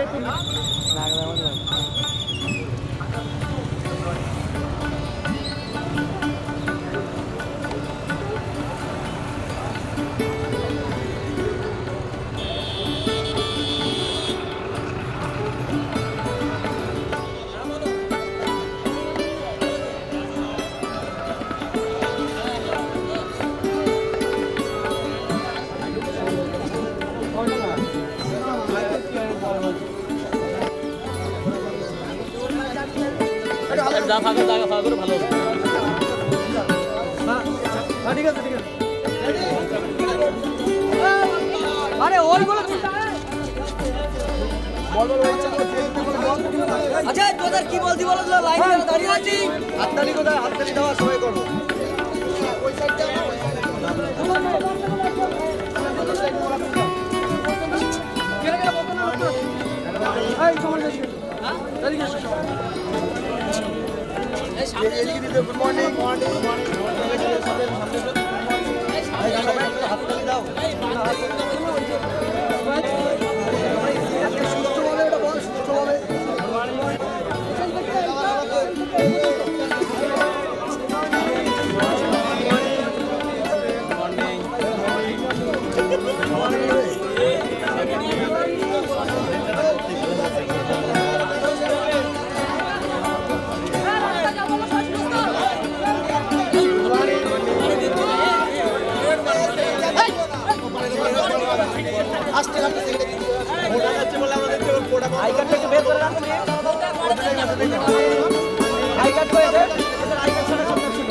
যা ফাঁকা জায়গা ফাঁকা করে ভালো হবে ঠিক আছে ঠিক আছে। আরে ওইগুলো আচ্ছা তোদের কি বলছি বলো তো লাইনে দাঁড়িয়ে আছি? হাততালি কোথায়? হাততালি দেওয়া সবাই করো। গুড মর্নিং মর্নিং হাততালি আই কার্ডটা একটু বের করে রাখো। আই কার্ড ছাড়া সব ছিল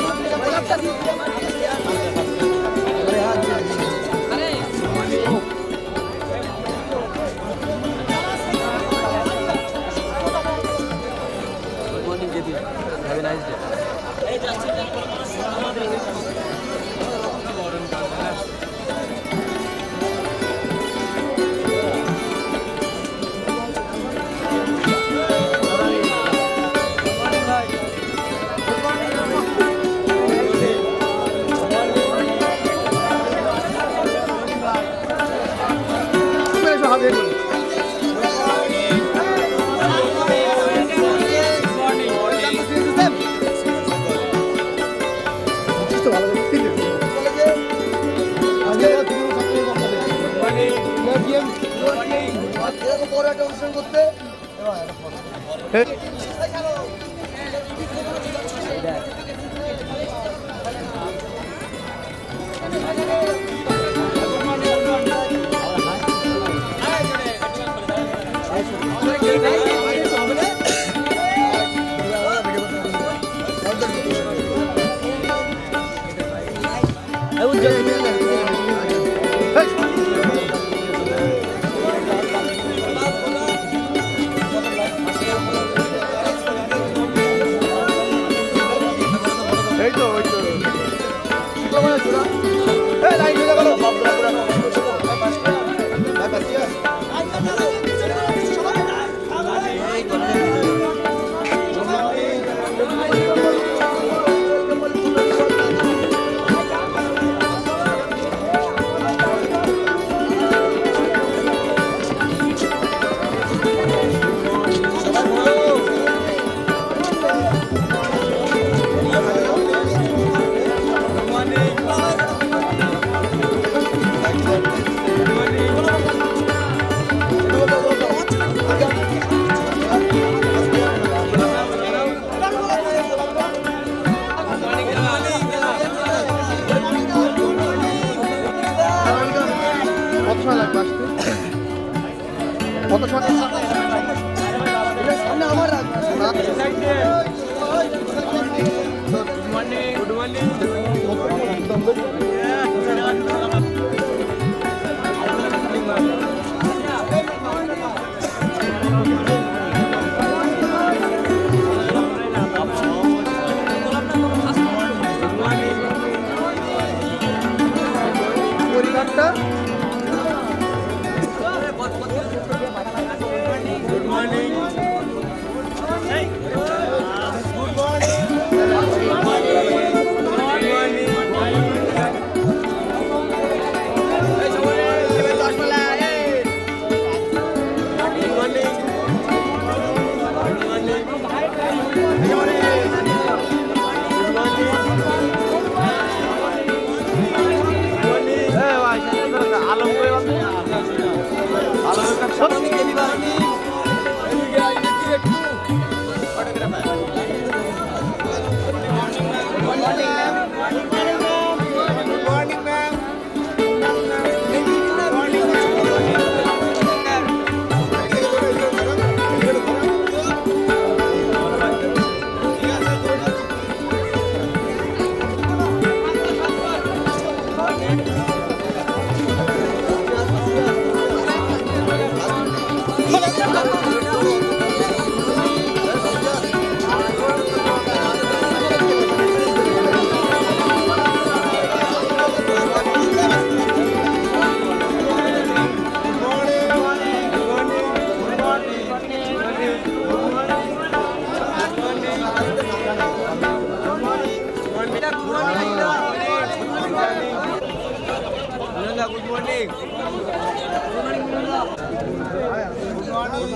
good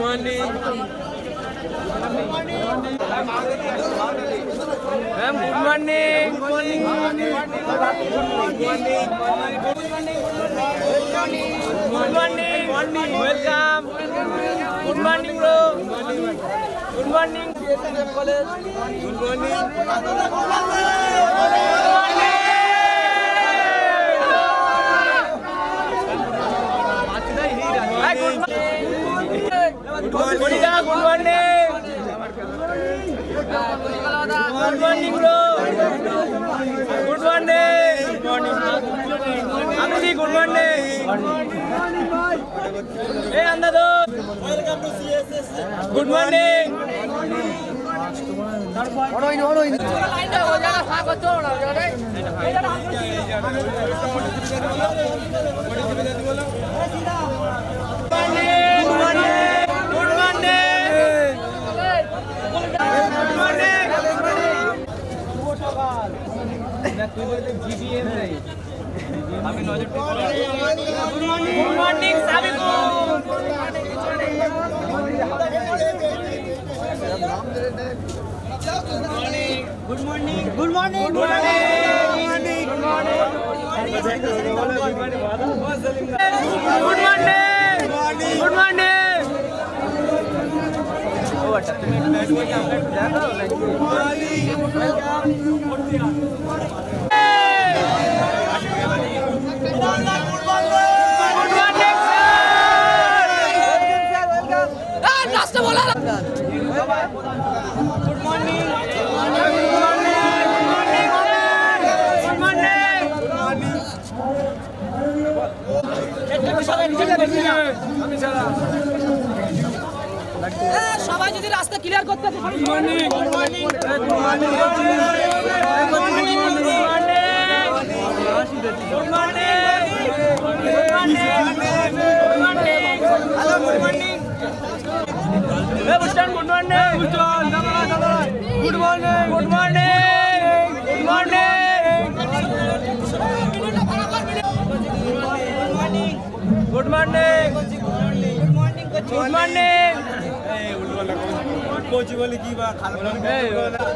morning ma'am good morning good morning welcome good morning bro good morning college good morning good morning good morning good morning bro good morning আমি গুড মর্নিং এই আন্দা দো good morning good good morning Sabikul good morning good morning good morning good morning good morning good morning ও আচ্ছা তুমি একটু ব্যাট বই আমরা একটু দেখাও good morning good morning good morning সবাই যদি রাস্তা ক্লিয়ার করতে good morning good morning good morning good morning good morning good morning hello good morning good morning good morning good morning good morning good morning Kochi বলে কি বা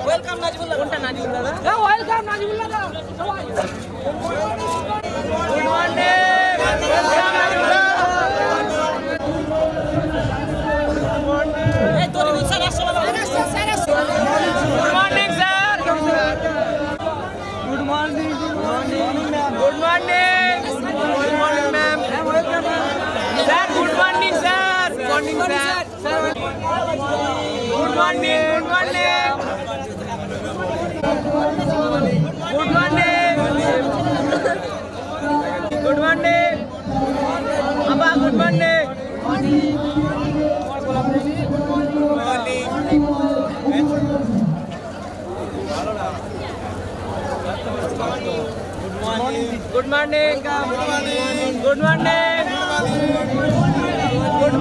welcome Najibullah কোনটা নাজিবুল্লাহ দা welcome Najibullah দা সবাই গুড মর্নিং এই তোর স্যার আসছে স্যার আসছে good morning sir good morning good morning good morning ma'am sir good morning sir morning sir good morning good morning good morning good morning আবা good morning good morning good morning good morning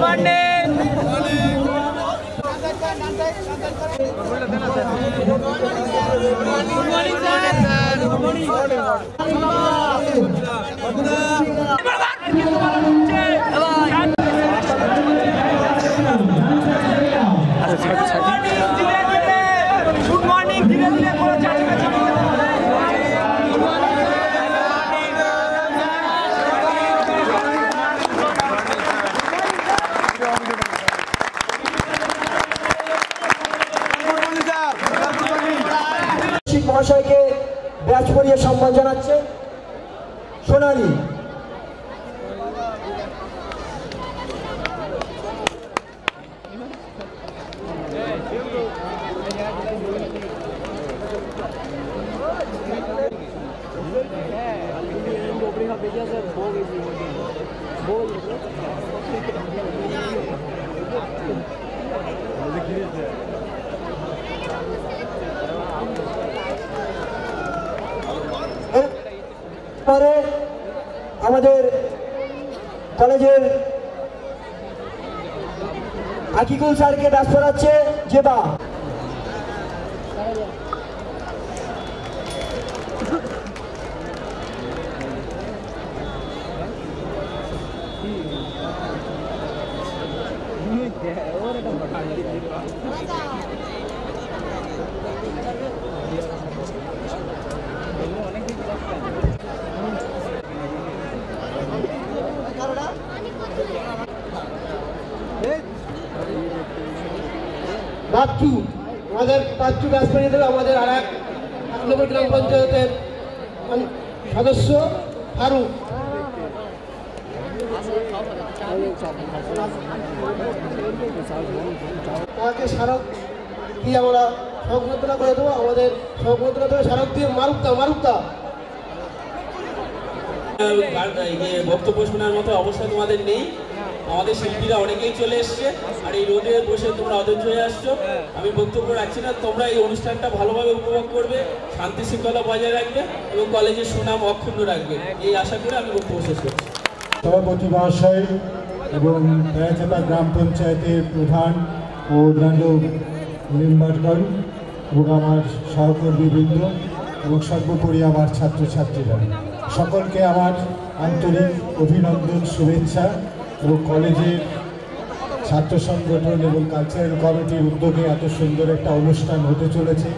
good morning sir good morning ধীরে ধীরে করে চারিপাশে শিক্ষক মহাশয়কে পরিয়ে সম্মান জানাচ্ছে। সোনালী আমাদের কলেজের আকিকুল স্যারকে ডাক পড়াচ্ছে জেবা। বাচ্চু আমাদের বাচ্চু ব্যাসপাড়িদের আমাদের আর এক নম্বর গ্রাম পঞ্চায়েতের সদস্য ফারুক। তাকে স্মারক দিয়ে আমরা সংবর্ধনা করে দেবো? আমাদের সংবর্ধনা দেবো। স্মারক দিয়ে গান- ইয়ে বক্তব্য শোনার মতো অবস্থা তোমাদের নেই। আমাদের শিল্পীরা অনেকেই চলে এসছে আর এই রোদে বসে তোমরা অধৈর্য হয়ে আসছো। আমি বক্তব্য রাখছি না তোমরা এই অনুষ্ঠানটা ভালোভাবে উপভোগ করবে শান্তি শৃঙ্খলা বজায় রাখবে এবং কলেজের সুনাম অক্ষুণ্ণ রাখবে। এই আশা করে আমি বক্তব্য শেষ করছি। সভাপতি মহাশয় এবং বেড়াচাপা গ্রাম পঞ্চায়েতের প্রধান ও অন্যান্য মেম্বারগণ এবং আমার সহকর্মীবৃন্দ এবং সর্বোপরি আমার ছাত্রছাত্রীরা। সকলকে আমার আন্তরিক অভিনন্দন শুভেচ্ছা এবং কলেজের ছাত্র সংগঠন এবং কালচারাল কমিটির উদ্যোগে এত সুন্দর একটা অনুষ্ঠান হতে চলেছে,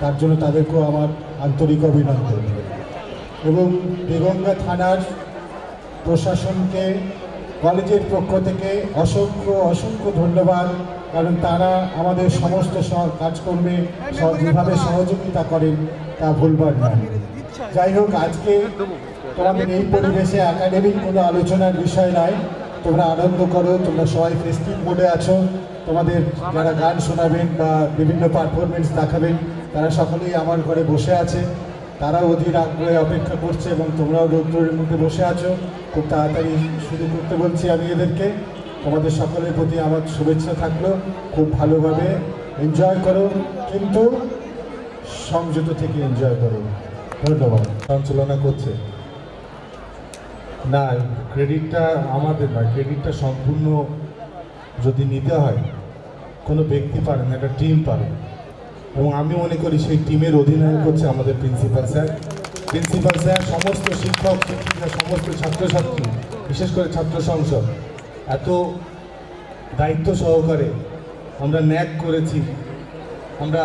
তার জন্য তাদেরকেও আমার আন্তরিক অভিনন্দন। এবং বেগঙ্গা থানার প্রশাসনকে, কলেজের পক্ষ থেকে অসংখ্য অসংখ্য ধন্যবাদ, কারণ তারা আমাদের সমস্ত কাজকর্মে যেভাবে সহযোগিতা করেন, তা ভুলবার নয়। যাই হোক, আজকে তোমাদের এই পরিবেশে একাডেমিক কোনো আলোচনার বিষয় নয়। তোমরা আনন্দ করো, তোমরা সবাই ফেস্টিভ মোডে আছো। তোমাদের যারা গান শোনাবেন বা বিভিন্ন পারফরমেন্স দেখাবেন, তারা সকলেই আমার ঘরে বসে আছে। তারা অধীর আগ্রহে অপেক্ষা করছে এবং তোমরাও রৌদ্রের মধ্যে বসে আছো। খুব তাড়াতাড়ি শুরু করতে বলছি আমি এদেরকে। তোমাদের সকলের প্রতি আমার শুভেচ্ছা থাকল। খুব ভালোভাবে এনজয় করো, কিন্তু সংযত থেকে এনজয় করো। ধন্যবাদ। সঞ্চালনা করছে। না ক্রেডিটটা আমাদের নয় ক্রেডিটটা সম্পূর্ণ যদি নিতে হয়, কোনো ব্যক্তি পারে না, একটা টিম পারে। এবং আমি মনে করি সেই টিমের অধিনায়ক হচ্ছে আমাদের প্রিন্সিপাল স্যার প্রিন্সিপাল স্যার সমস্ত শিক্ষক, শিক্ষিকা, সমস্ত ছাত্রছাত্রী, বিশেষ করে ছাত্র সংসদ, এত দায়িত্ব সহকারে আমরা ন্যাক করেছি, আমরা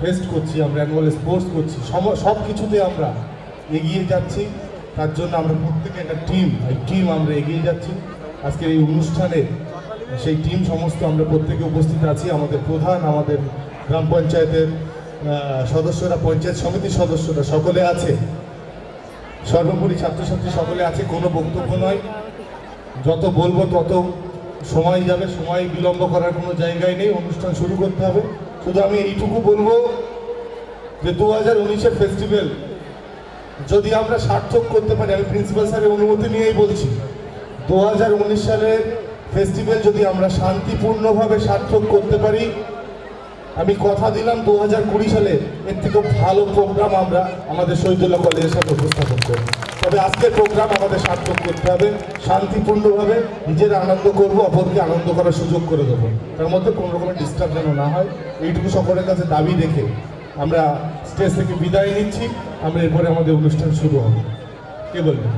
ফেস্ট করছি, আমরা অ্যানুয়াল স্পোর্টস করছি সব কিছুতে আমরা এগিয়ে যাচ্ছি। তার জন্য আমরা প্রত্যেকে একটা টিম এই টিম আমরা এগিয়ে যাচ্ছি। আজকের এই অনুষ্ঠানে সেই টিম সমস্ত আমরা প্রত্যেকে উপস্থিত আছি। আমাদের প্রধান, আমাদের গ্রাম পঞ্চায়েতের সদস্যরা, পঞ্চায়েত সমিতির সদস্যরা সকলে আছে। সর্বোপরি ছাত্রছাত্রী সকলে আছে, কোনো বক্তব্য নয়। যত বলব তত সময় যাবে, সময় বিলম্ব করার কোনো জায়গায় নেই। অনুষ্ঠান শুরু করতে হবে। শুধু আমি এইটুকু বলব যে দু হাজার উনিশের ফেস্টিভ্যাল যদি আমরা সার্থক করতে পারি, আমি প্রিন্সিপাল স্যারের অনুমতি নিয়েই বলছি দু হাজার উনিশ সালের ফেস্টিভ্যাল যদি আমরা শান্তিপূর্ণভাবে সার্থক করতে পারি, আমি কথা দিলাম দু হাজার কুড়ি সালে, এর থেকে ভালো প্রোগ্রাম আমরা আমাদের শহীদুল্লাহ কলেজের সাথে উপস্থাপন করব। তবে আজকের প্রোগ্রাম আমাদের সার্থক করতে হবে, শান্তিপূর্ণভাবে নিজেরা আনন্দ করব, অপরকে আনন্দ করার সুযোগ করে দেবো। তার মধ্যে কোনো রকমের ডিস্টার্ব যেন না হয়, এইটুকু সকলের কাছে দাবি রেখে আমরা স্টেজ থেকে বিদায় নিচ্ছি। আমরা এরপরে আমাদের অনুষ্ঠান শুরু হবে। কে বলবেন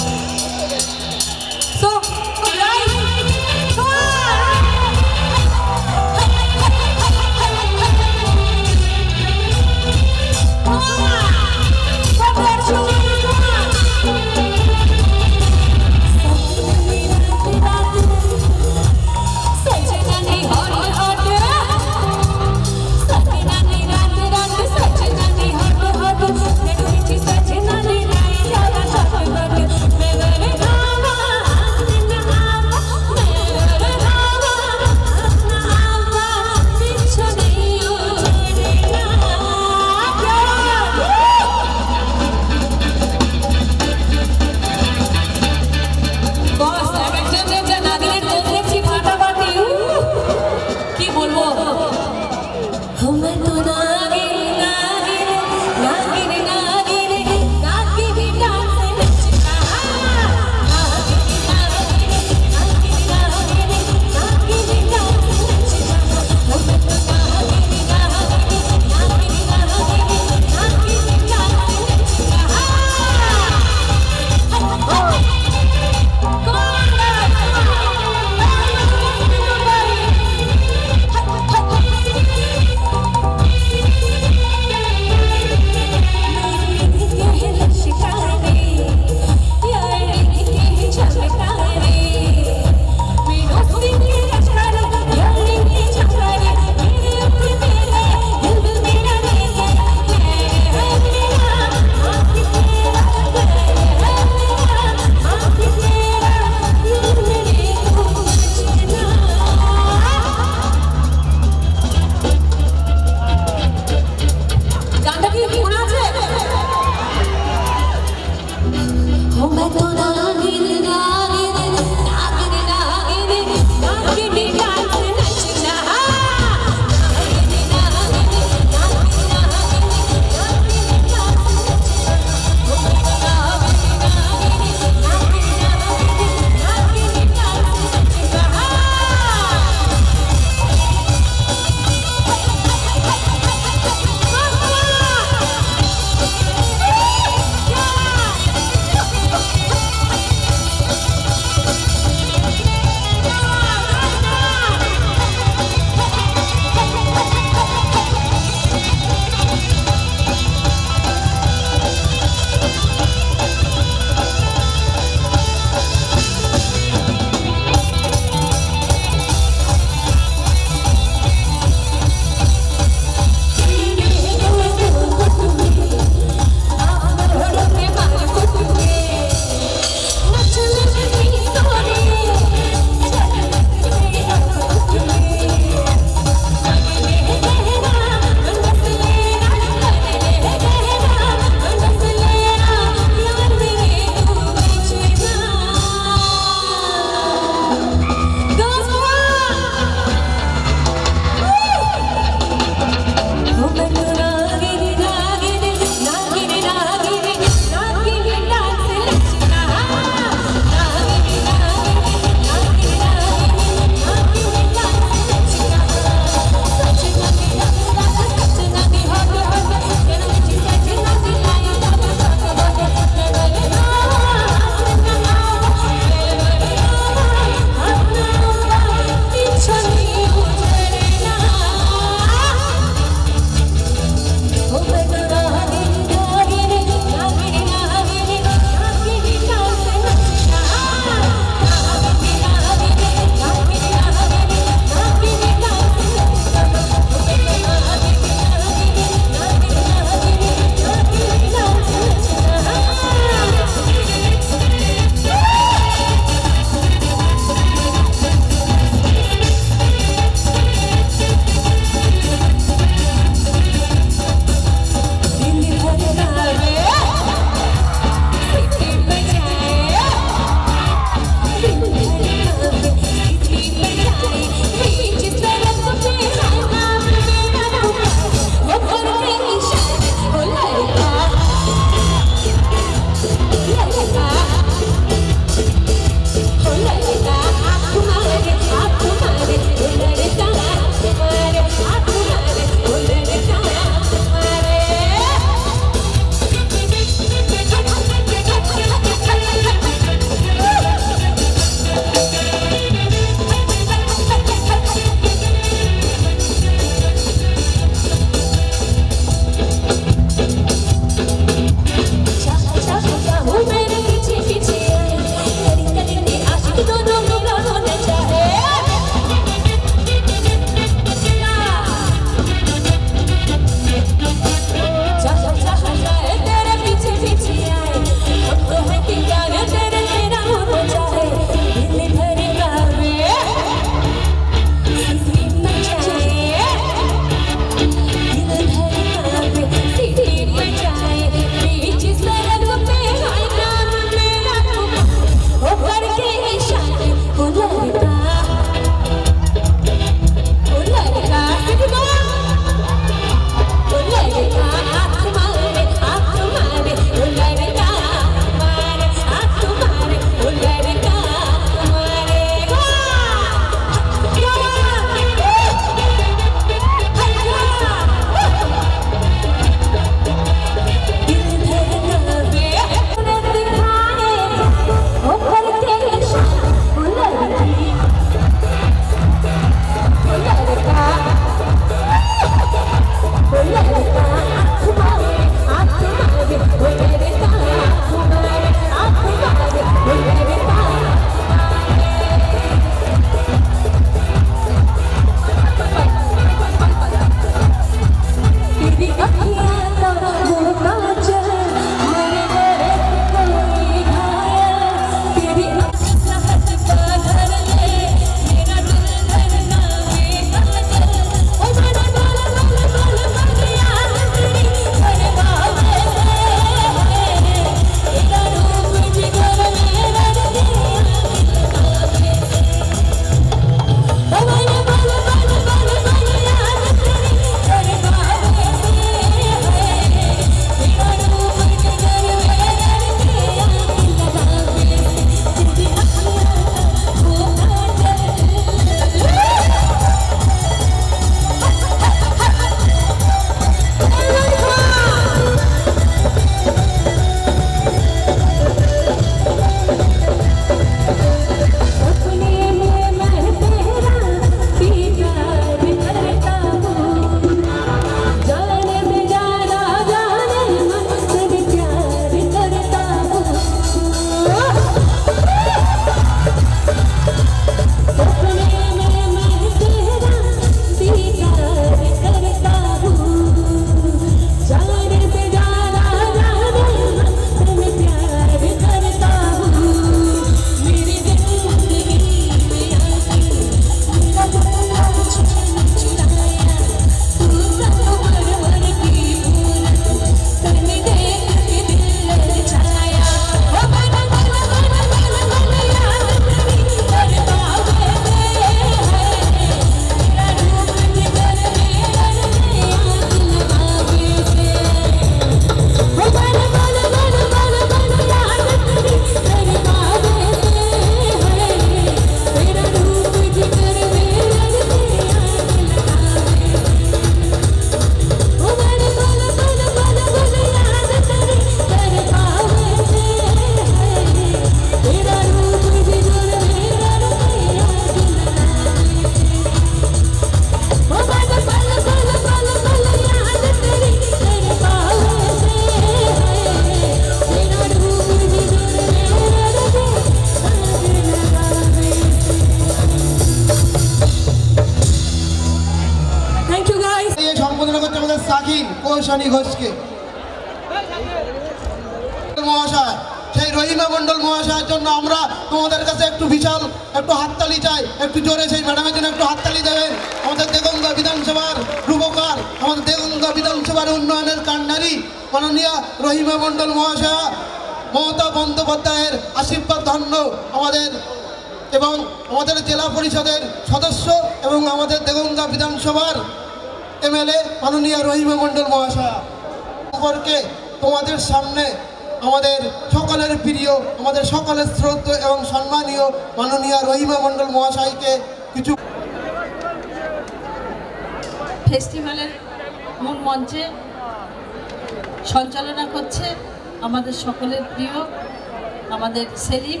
আমাদের সেলিম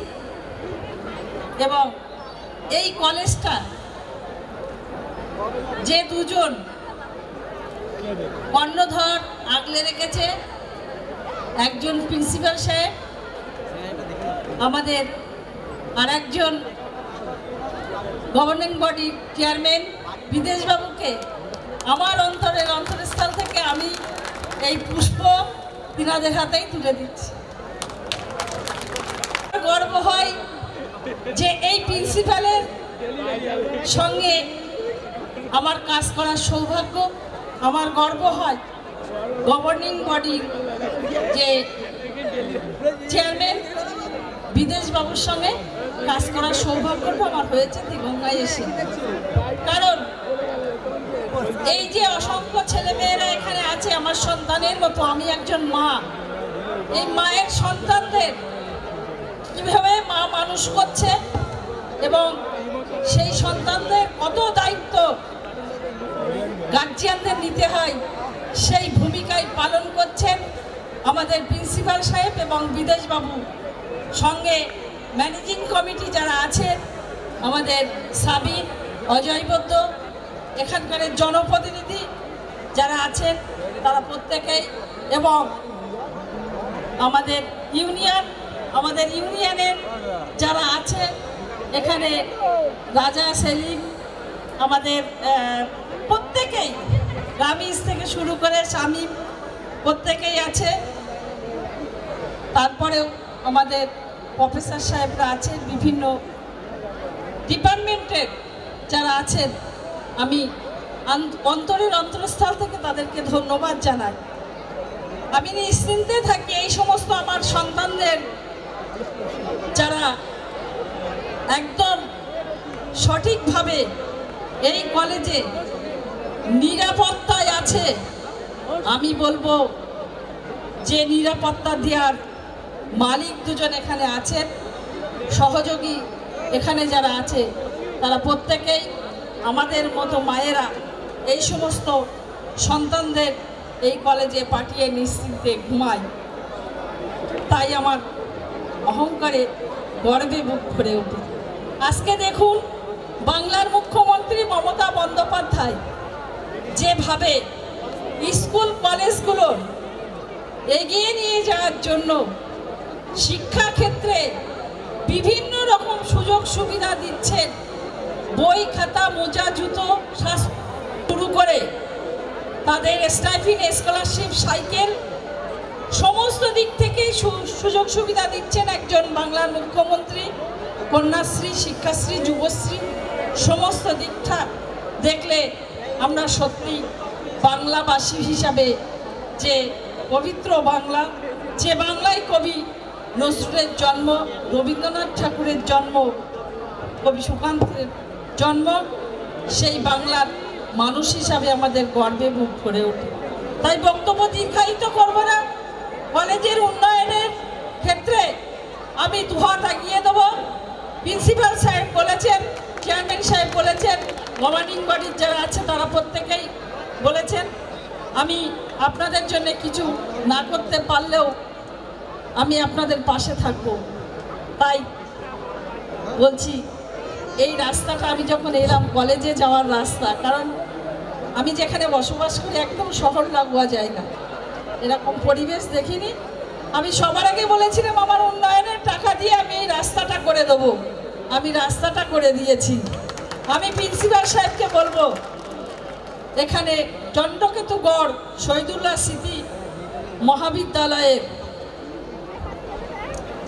এবং এই কলেজটা যে দুজন কর্ণধর আগলে রেখেছে, একজন প্রিন্সিপাল সাহেব, আমাদের আর একজন গভর্নিং বডির চেয়ারম্যান বিদেশবাবুকে আমার অন্তরের অন্তরস্থল থেকে আমি এই পুষ্প তিনাদের হাতেই তুলে দিচ্ছি গর্ব হয় যে এই প্রিন্সিপালের সঙ্গে আমার কাজ করার সৌভাগ্য আমার গর্ব হয়। গভর্নিং বডি যে চেয়ারম্যান বিদেশবাবুর সঙ্গে কাজ করার সৌভাগ্যটা আমার হয়েছে দিগঙ্গায় এসে। কারণ এই যে অসংখ্য ছেলেমেয়েরা এখানে আছে, আমার সন্তানের মতো, আমি একজন মা। এই মায়ের সন্তানদের কীভাবে মা মানুষ করছে এবং সেই সন্তানদের কত দায়িত্ব নিতে হয়, সেই ভূমিকায় পালন করছেন আমাদের প্রিন্সিপাল সাহেব এবং বিদেশবাবু। সঙ্গে ম্যানেজিং কমিটি যারা আছেন, আমাদের সাবিন অজয় বৈদ্য এখানকার জনপ্রতিনিধি যারা আছেন, তারা প্রত্যেকেই এবং আমাদের ইউনিয়ন, আমাদের ইউনিয়নের যারা আছে, এখানে রাজা সেলিম, আমাদের রামিজ থেকে শুরু করে স্বামী প্রত্যেকেই আছে। তারপরেও আমাদের প্রফেসর সাহেবরা আছেন, বিভিন্ন ডিপার্টমেন্টের যারা আছেন, আমি অন্তরের অন্তরস্থল থেকে তাদেরকে ধন্যবাদ জানাই। আমি নিশ্চিন্তে থাকি এই সমস্ত আমার সন্তানদের যারা একদম সঠিকভাবে এই কলেজে আছে? আমি বলব যে নিরাপত্তা দেওয়ার মালিক দুজন এখানে আছেন। সহযোগী এখানে যারা আছে, তারা প্রত্যেকেই আমাদের মতো মায়েরা এই সমস্ত সন্তানদের এই কলেজে পাঠিয়ে নিশ্চিন্তে ঘুমায়। তাই আমার অহংকারে গর্বে বুক ভরে ওঠে আজকে দেখুন বাংলার মুখ্যমন্ত্রী মমতা বন্দ্যোপাধ্যায় যেভাবে স্কুল কলেজগুলোর এগিয়ে নিয়ে যাওয়ার জন্য শিক্ষা ক্ষেত্রে বিভিন্ন রকম সুযোগ সুবিধা দিচ্ছেন। বই খাতা, মোজা, জুতো শুরু করে তাদের স্টাইফিন স্কলারশিপ, সাইকেল, সমস্ত দিক থেকেই সু- সুযোগ সুবিধা দিচ্ছেন একজন বাংলার মুখ্যমন্ত্রী, কন্যাশ্রী, শিক্ষাশ্রী, যুবশ্রী, সমস্ত দিকটা দেখলে আমরা সত্যি বাংলাবাসী হিসাবে যে পবিত্র বাংলা, যে বাংলায় কবি নজরুলের জন্ম, রবীন্দ্রনাথ ঠাকুরের জন্ম, কবি সুকান্তের জন্ম, সেই বাংলার মানুষ হিসাবে আমাদের গর্বে মুখ ভরে ওঠে। তাই বক্তব্য দীর্ঘায়িত করব না। কলেজের উন্নয়নের ক্ষেত্রে আমি দুহাত এগিয়ে দেবো। প্রিন্সিপাল সাহেব বলেছেন, চেয়ারম্যান সাহেব বলেছেন গভর্নিং বডির যারা আছে তারা প্রত্যেকেই বলেছেন, আমি আপনাদের জন্য কিছু না করতে পারলেও আমি আপনাদের পাশে থাকব। তাই বলছি, এই রাস্তাটা আমি যখন এলাম, কলেজে যাওয়ার রাস্তা, কারণ আমি যেখানে বসবাস করি, একদম শহর লাগোয়া যায় না। এরকম পরিবেশ দেখিনি। আমি সবার আগে বলেছিলাম, আমার উন্নয়নের টাকা দিয়ে আমি এই রাস্তাটা করে দেবো। আমি রাস্তাটা করে দিয়েছি। আমি প্রিন্সিপাল সাহেবকে বলব এখানে চন্দ্রকেতুগড় শহীদুল্লাহ স্মৃতি মহাবিদ্যালয়ের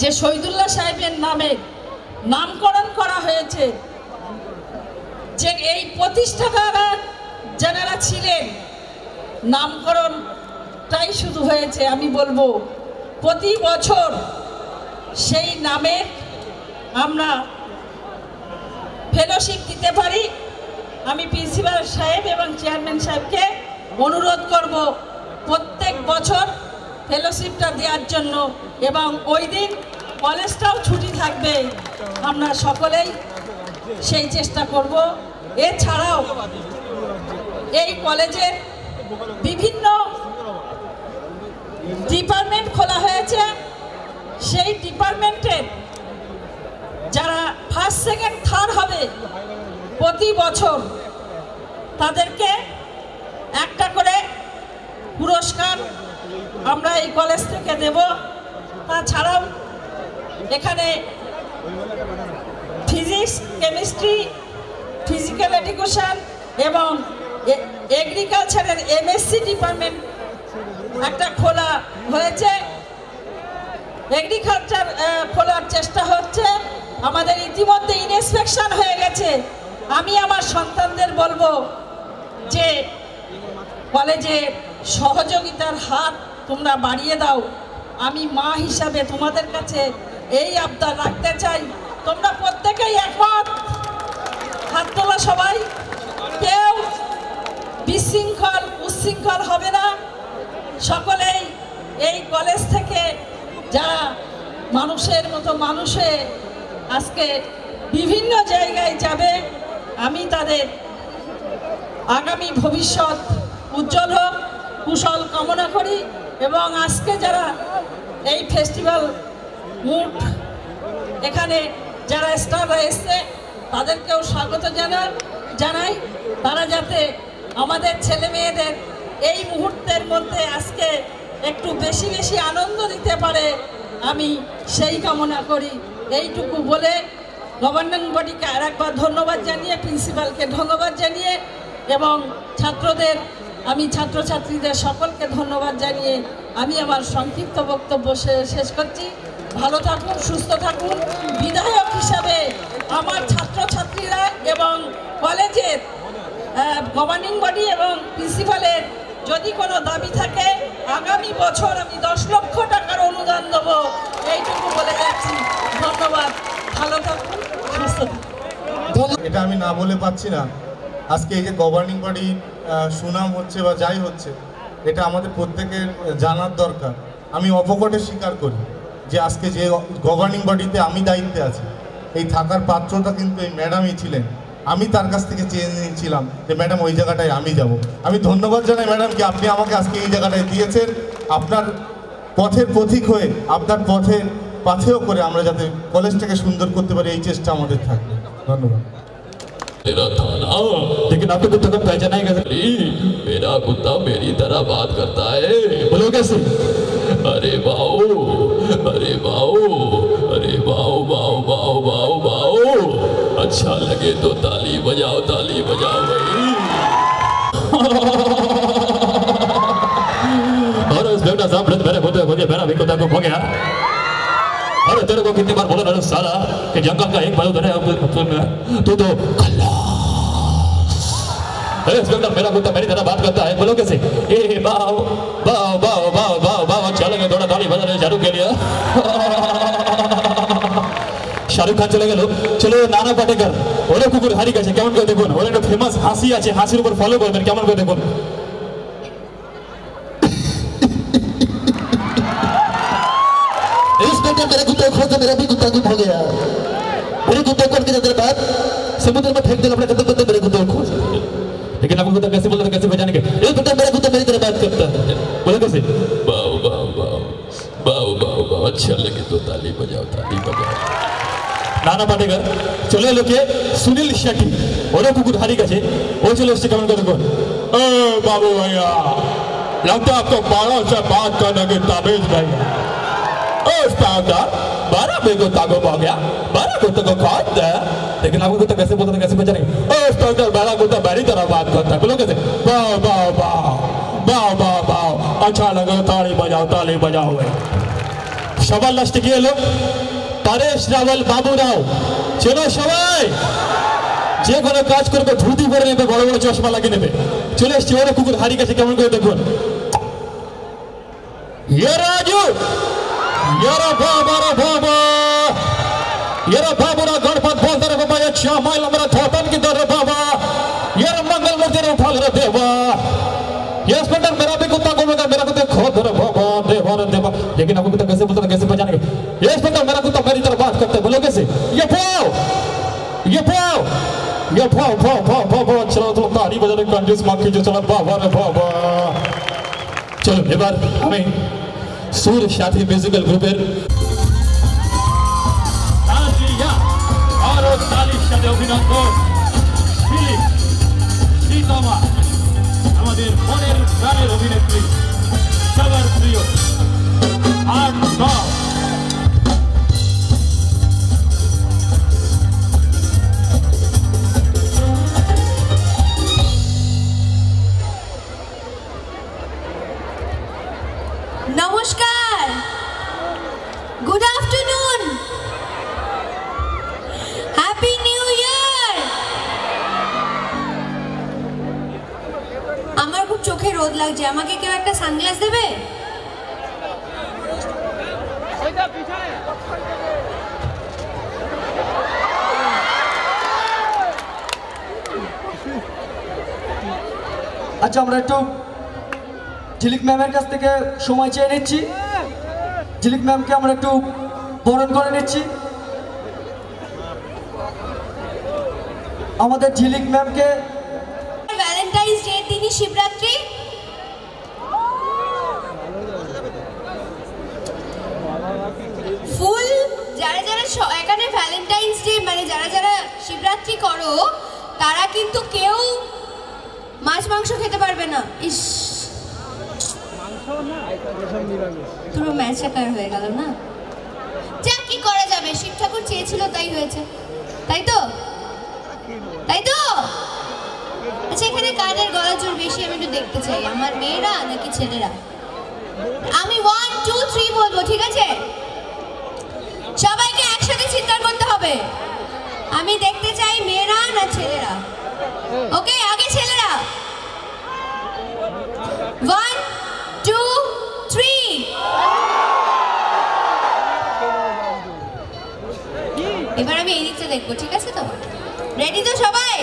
যে শহীদুল্লাহ সাহেবের নামে নামকরণ করা হয়েছে, যে এই প্রতিষ্ঠাতারা যারা ছিলেন, নামকরণটাই শুধু হয়েছে, আমি বলব। প্রতি বছর সেই নামের আমরা ফেলোশিপ দিতে পারি। আমি প্রিন্সিপাল সাহেব এবং চেয়ারম্যান সাহেবকে অনুরোধ করব প্রত্যেক বছর ফেলোশিপটা দেওয়ার জন্য এবং ওই দিন কলেজটাও ছুটি থাকবে। আমরা সকলেই সেই চেষ্টা করব। এছাড়াও এই কলেজের বিভিন্ন ডিপার্টমেন্ট খোলা হয়েছে। সেই ডিপার্টমেন্টের যারা ফার্স্ট সেকেন্ড থার্ড হবে প্রতি বছর তাদেরকে একটা করে পুরস্কার আমরা এই কলেজ থেকে দেব। তাছাড়াও এখানে ফিজিক্স, কেমিস্ট্রি, ফিজিক্যাল এডুকেশন এবং এগ্রিকালচারের এমএসসি ডিপার্টমেন্ট একটা খোলা হয়েছে। এগ্রিকালচার খোলার চেষ্টা হচ্ছে। আমাদের ইতিমধ্যে ইনস্পেকশন হয়ে গেছে। আমি আমার সন্তানদের বলব যে কলেজে সহযোগিতার হাত তোমরা বাড়িয়ে দাও। আমি মা হিসাবে তোমাদের কাছে এই আবদার রাখতে চাই। তোমরা প্রত্যেকেই একমত। হাত তোলা সবাই। কেউ বিশৃঙ্খল উচ্ছৃঙ্খল হবে না। সকলেই এই কলেজ থেকে যা মানুষের মতো মানুষে আজকে বিভিন্ন জায়গায় যাবে। আমি তাদের আগামী ভবিষ্যৎ উজ্জ্বল হোক, কুশল কামনা করি এবং আজকে যারা এই ফেস্টিভ্যাল মুড এখানে যারা স্টাররা এসছে, তাদেরকেও স্বাগত জানান জানাই। তারা যাতে আমাদের ছেলে মেয়েদের এই মুহূর্তের মধ্যে আজকে একটু বেশি বেশি আনন্দ দিতে পারে, আমি সেই কামনা করি। এইটুকু বলে গভর্নিং বডিকে আর একবার ধন্যবাদ জানিয়ে, প্রিন্সিপালকে ধন্যবাদ জানিয়ে এবং ছাত্রদের, আমি ছাত্রছাত্রীদের সকলকে ধন্যবাদ জানিয়ে আমি আমার সংক্ষিপ্ত বক্তব্য শেষ করছি। ভালো থাকুন, সুস্থ থাকুন। বিধায়ক হিসাবে আমার ছাত্রছাত্রীরা এবং কলেজের গভর্নিং বডি এবং প্রিন্সিপালের যদি কোনো দাবি থাকে, আগামী বছর আমি দশ লক্ষ টাকার অনুদান দেবো। এইটুকু বলে যাচ্ছি। ধন্যবাদ। ভালো থাকুন এটা আমি না বলে পাচ্ছি না। আজকে এই যে গভর্নিং বডি সুনাম হচ্ছে বা যাই হচ্ছে, এটা আমাদের প্রত্যেকের জানার দরকার। আমি অপকটে স্বীকার করি যে আজকে যে গভর্নিং বডিতে আমি দায়িত্বে আছি, এই থাকার পাত্রটা কিন্তু এই ম্যাডামই ছিলেন। আমি তার কাছ থেকে চেয়ে নিয়েছিলাম যে ম্যাডাম ওই জায়গাটায় আমি যাব আমি ধন্যবাদ জানাই ম্যাডামকে আপনি আমাকে আজকে এই জায়গাটায় দিয়েছেন আপনার পথের পথিক হয়ে আপনার পথের পাথেও করে আমরা যাতে কলেজটাকে সুন্দর করতে পারি এই চেষ্টা আমাদের থাকবে ধন্যবাদ तेरा था ना लेकिन आपके कुत्ते को पहचाना ही कैसे मेरा कुत्ता मेरी तरह बात करता है बोलो कैसे अरे वाओ अरे वाओ अरे wow wow wow wow wow अच्छा लगे तो ताली बजाओ ताली बजाओ भाई। और उस बेटा साहब मेरे होते मुझे मेरा भी को खो गया। अरे तेरे को कितनी बार बोला ना साला, कि जंगल का एक बाजू है तू तो अरे इंस्पेक्टर मेरा कुत्ता मेरी तरह बात करता है, बोलो कैसे? ए, बाओ बाओ बाओ बाओ बाओ बाओ अच्छा लगे थोड़ा ताली बजा रहे शाहरुख के लिए। শাহরুখ খান চলে গেল চলো নানা পাটেকার ওরে কুকুর হারি গেছে কেমন করে দেখুন ওর একটা ফেমাস হাসি আছে হাসির উপর ফলো করবেন কেমন করে দেখুন इंस्पेक्टर मेरे कुत्ते को खोज मेरा भी कुत्ता गुम हो गया मेरे कुत्ते को कितने देर बाद समुद्र में फेंक देगा अपने कुत्ते कुत्ते मेरे कुत्ते को खोज लेकिन आपको कुत्ता कैसे बोलते कैसे पहचानेंगे इंस्पेक्टर मेरा कुत्ता मेरी तरह बात करता है बोलो कैसे बाओ बाओ बाओ बाओ बाओ बाओ अच्छा लगे तो ताली बजाओ ताली बजाओ নানা পাটেকার চলে এলো কে সুনীল শেট্টি ওরা কুকুর হারিয়ে গেছে ও চলে এসছে কেমন করে দেখুন ए बाबू भैया लगता है आपको बारह से बात करने की तमीज नहीं है ओ इंस्पेक्टर बारह बेगुता गुम हो गया बारह गुत्ता को खोद दे लेकिन आपको गुत्ता कैसे बोलते कैसे बचा नहीं ओ स्टॉकर बड़ा गुत्ता बड़ी तरह बात करता है बोलो कैसे वाह वाह वाह वाह वाह वाह अच्छा लगा ताली बजाओ ताली बजाओ भाई সবার লাস্টে কি এলো পরেশ রাওয়াল বাবু রাও চেনো সবাই যে কোনো কাজ করবে ধুতি পরে নেবে বড় বড় চশমা লাগিয়ে নেবে চলে এসছি ওরা কুকুর হারি গেছে কেমন করে দেখুন ইয়ে রাজু ইয়ারা বাবা রে বাবা ইয়ারা বাবুরা গণপত বলতে রে বাবা এক শ্যামাইল আমরা ধতন কি দরে বাবা ইয়ারা मंगल मूर्ति रे उठा रे देवा यस बेटा मेरा भी कुत्ता को मेरा मेरा कुत्ता खो दे बाबा देवा रे देवा लेकिन आपको कुत्ता कैसे बोलते कैसे बचाने यस बेटा मेरा कुत्ता मेरी तरफ बात करते बोलो कैसे ये पाओ ये पाओ ये पाओ पाओ पाओ पाओ पाओ चलो तो ताली बजाने कंजूस माखी जो चला बाबा रे बाबा চলো এবার আমি সুর সাথী মিউজিক্যাল গ্রুপের আরো তালির সাথে অভিনন্দন ফিলিপ সীতামা আমাদের মনের প্রাণের অভিনেত্রী সবার প্রিয় আট ম্যামের কাছ থেকে সময় চেয়ে নিচ্ছি। ঝিলিক ম্যামকে আমরা একটু বরণ করে নিচ্ছি। আমাদের ঝিলিক ম্যামকে রেডি তো সবাই?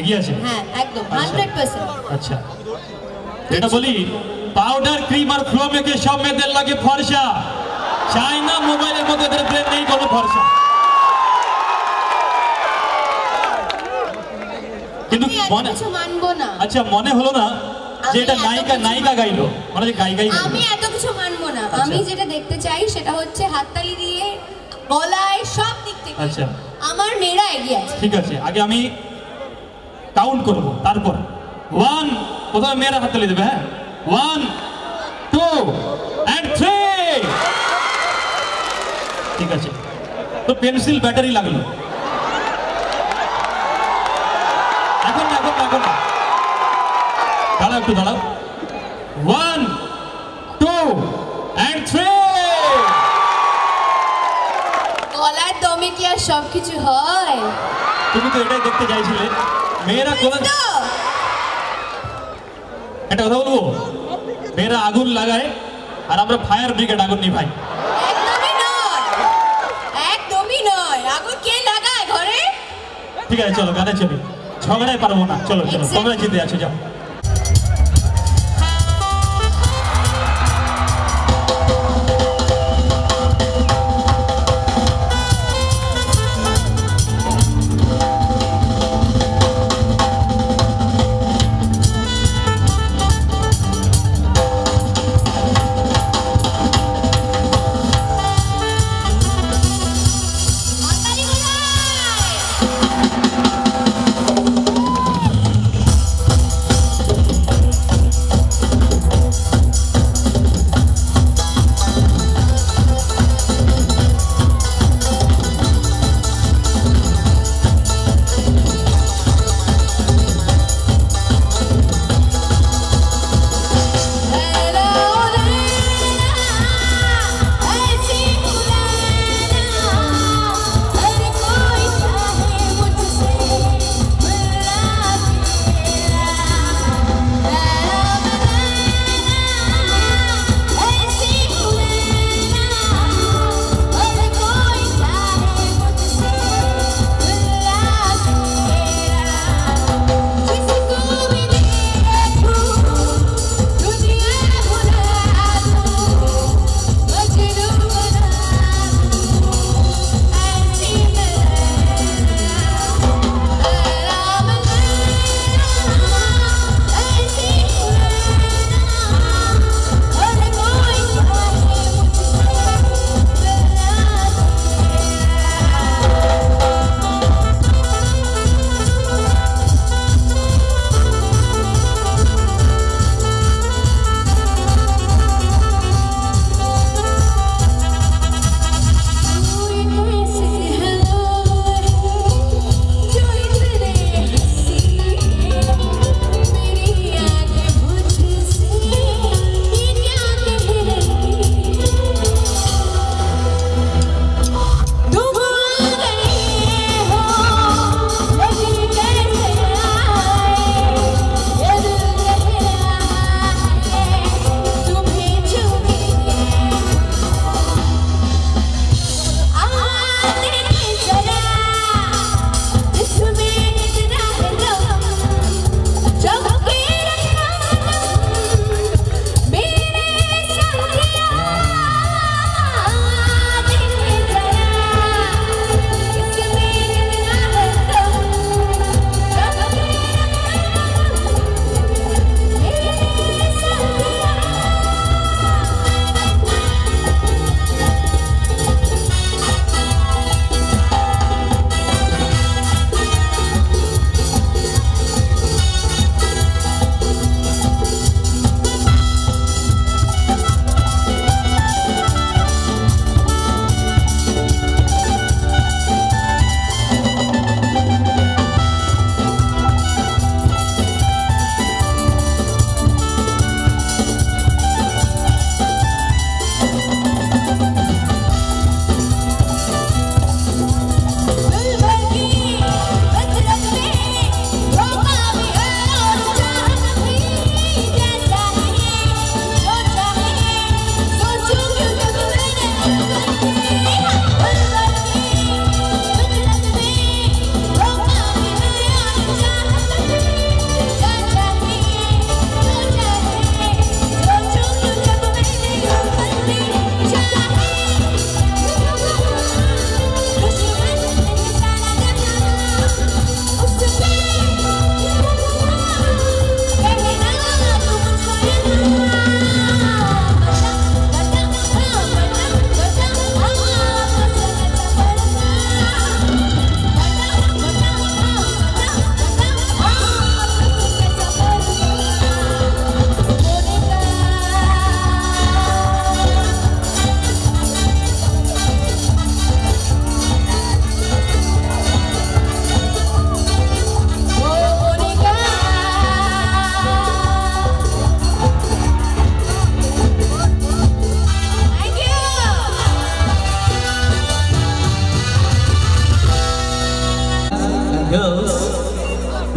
এগিয়ে আছে? হ্যাঁ একদম হান্ড্রেড পার্সেন্ট আচ্ছা। এটা বলি পাউডার ক্রিম আর ফ্লো মেখে সব মেয়েদের লাগে ফর্সা। চাইনা মোবাইলের মধ্যে এদের ব্রেন নেই কোনো ফর্সা। কিন্তু মনে মানবো না। আচ্ছা মনে হলো না যে এটা নায়িকা নায়িকা গাইলো। মানে যে গাই গাই আমি এত কিছু মানবো না। আচ্ছা। আমি যেটা দেখতে চাই সেটা হচ্ছে হাততালি দিয়ে গলায় সব দিক থেকে আচ্ছা। আমার মেয়েরা এগিয়ে আছে। ঠিক আছে। আগে আমি কাউন্ট করব, তারপর। ওয়ান প্রথমে মেয়েরা হাততালি দেবে হ্যাঁ? ওয়ান টু অ্যান্ড থ্রি ঠিক আছে। তো পেন্সিল, ব্যাটারি লাগল। এখন না এখন না, এখন দাঁড়াও একটু, দাঁড়াও। ওয়ান টু অ্যান্ড থ্রি গলার দমে কি আর সব কিছু হয়? তুমি তো এটাই দেখতে চাইছিলে। মেয়েরা কোন একটা কথা বলব? মেয়েরা আগুন লাগায় আর আমরা ফায়ার ব্রিগেড আগুন নিভাই। একদমই নয়। আগুন কে লাগায় ঘরে? ঠিক আছে চলো গানে চলি। ঝগড়ায় পারব না। চলো চলো তোমরা জিতে আছো যাও।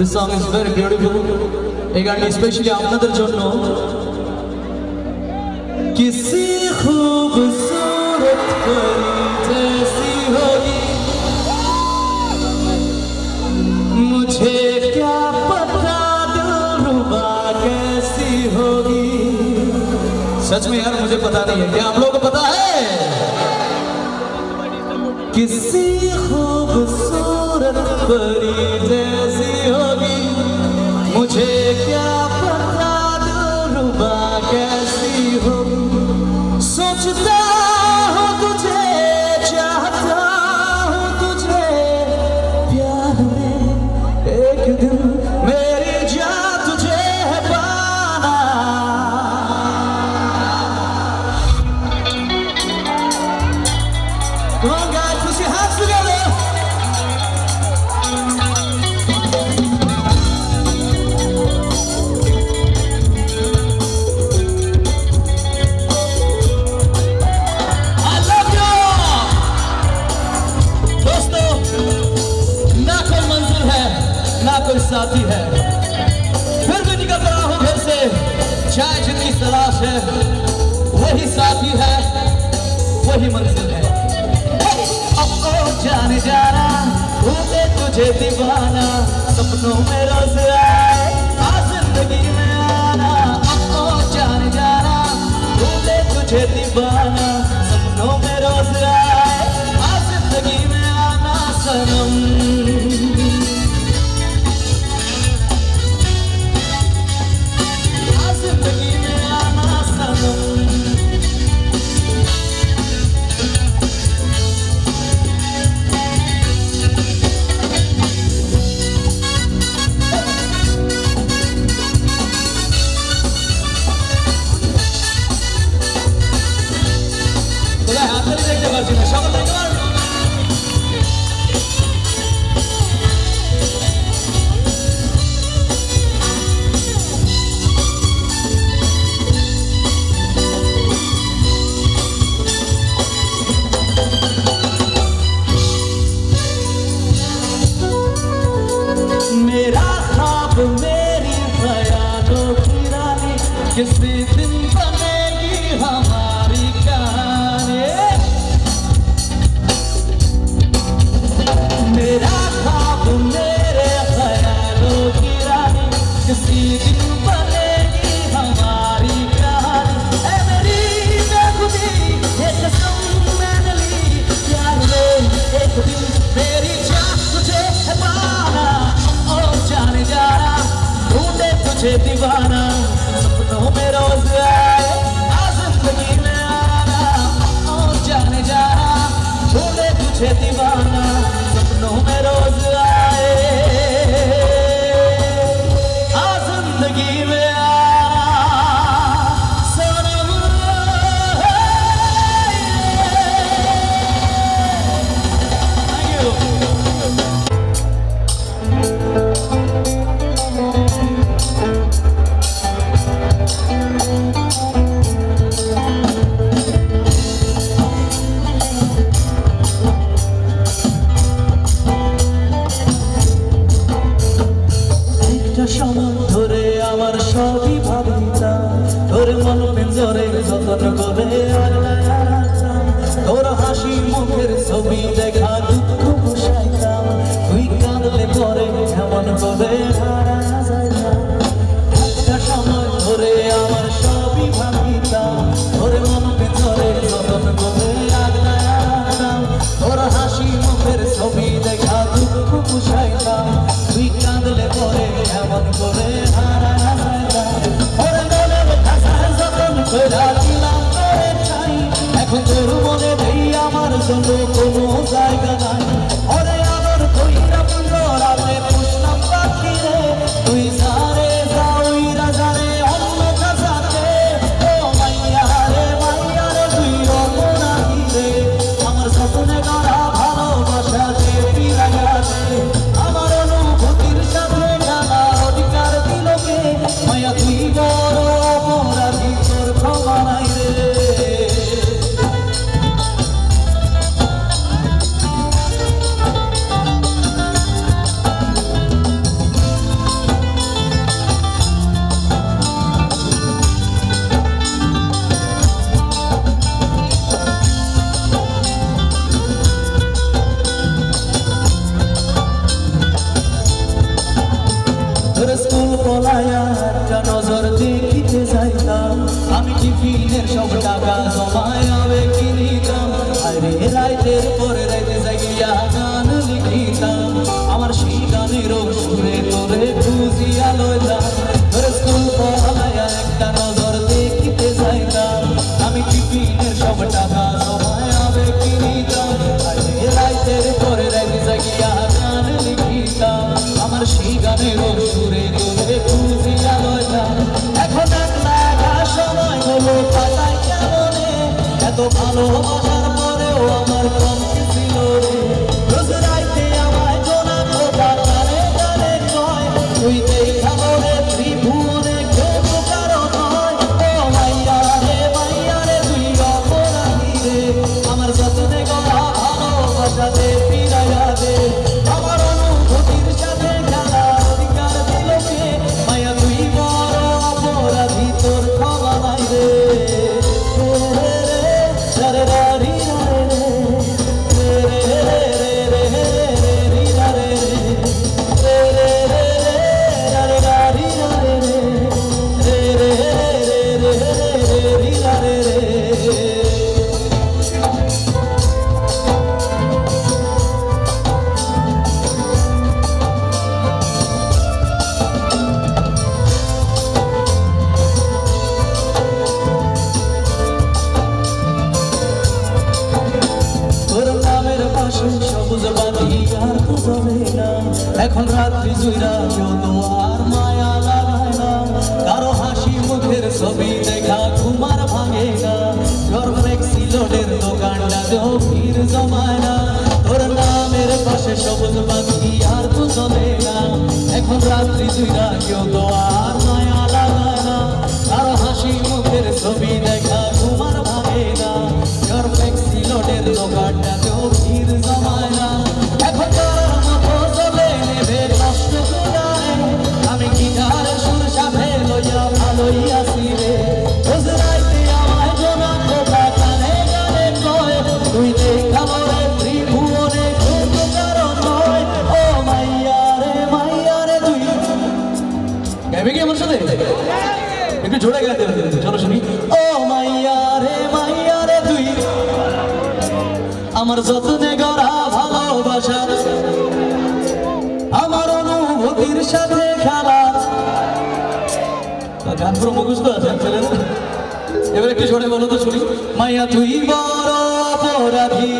This song is very beautiful. এই গানটি স্পেশালি আপনাদের জন্য কিসি খুবসুরত পরি জেসি হোগি মুঝে ক্যা পতা দিলরুবা कैसी होगी सच में यार मुझे पता नहीं है क्या आप लोगों को पता है किसी खूबसूरत परी दीवाना सपनों में ছোঁয়ার পরেও আমার কম ঝরে গেছে চলো শুনি। ও মাইয়া রে মাইয়া রে তুই। আমার যতনে গড়া ভালোবাসা আমার অনুভূতির সাথে খেলা। গান পুরো মুখস্থ আছে ছেলে এবার একটু ঝরে বলো তো শুনি। মাইয়া তুই বড় অপরাধী।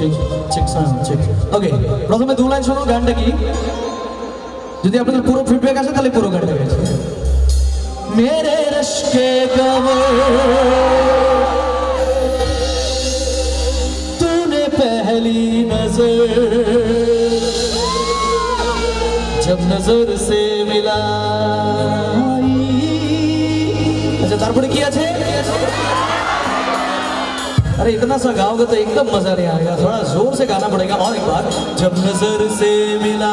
চেক চেক চেক ওকে প্রথমে দু লাইন শোনো গানটা কি? যদি আপনাদের পুরো ফিডব্যাক আসে তাহলে পুরো গানটা গেছে মেরে রসকে গাও तूने पहली নজর जब नजर से मिला আচ্ছা তারপরে কি আছে? अरे इतना सा गाओगे तो एकदम मज़ा नहीं आएगा। थोड़ा ज़ोर से गाना पड़ेगा। और एक बार। जब नज़र से मिला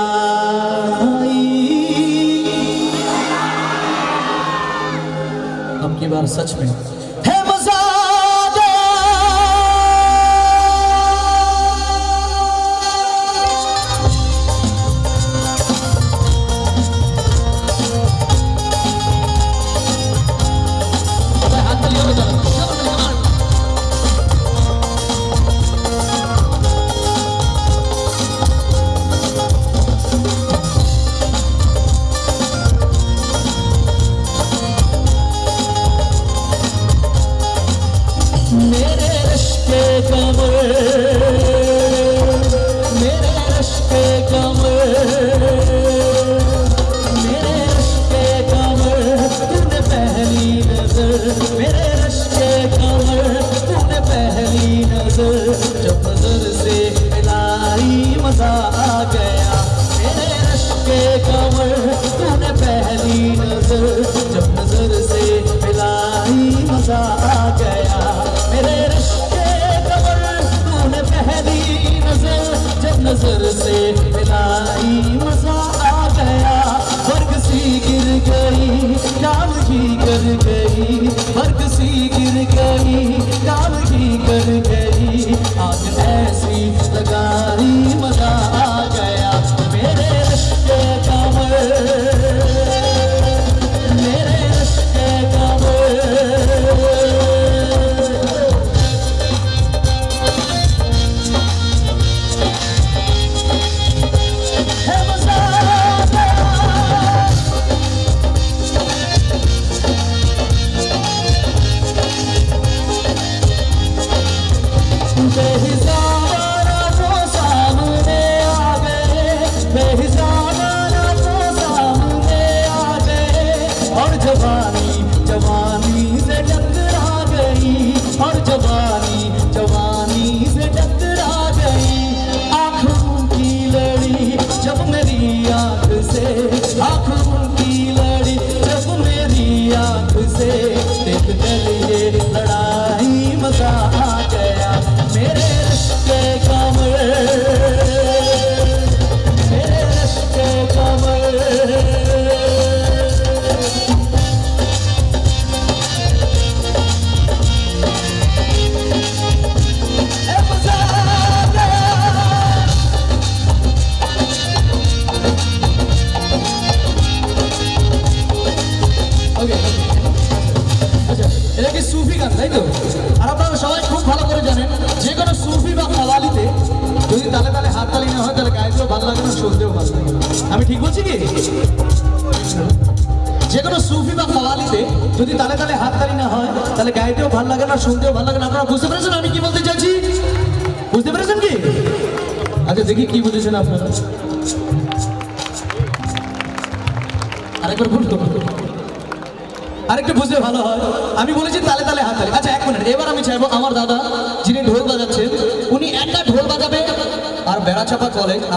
हम की बार सच में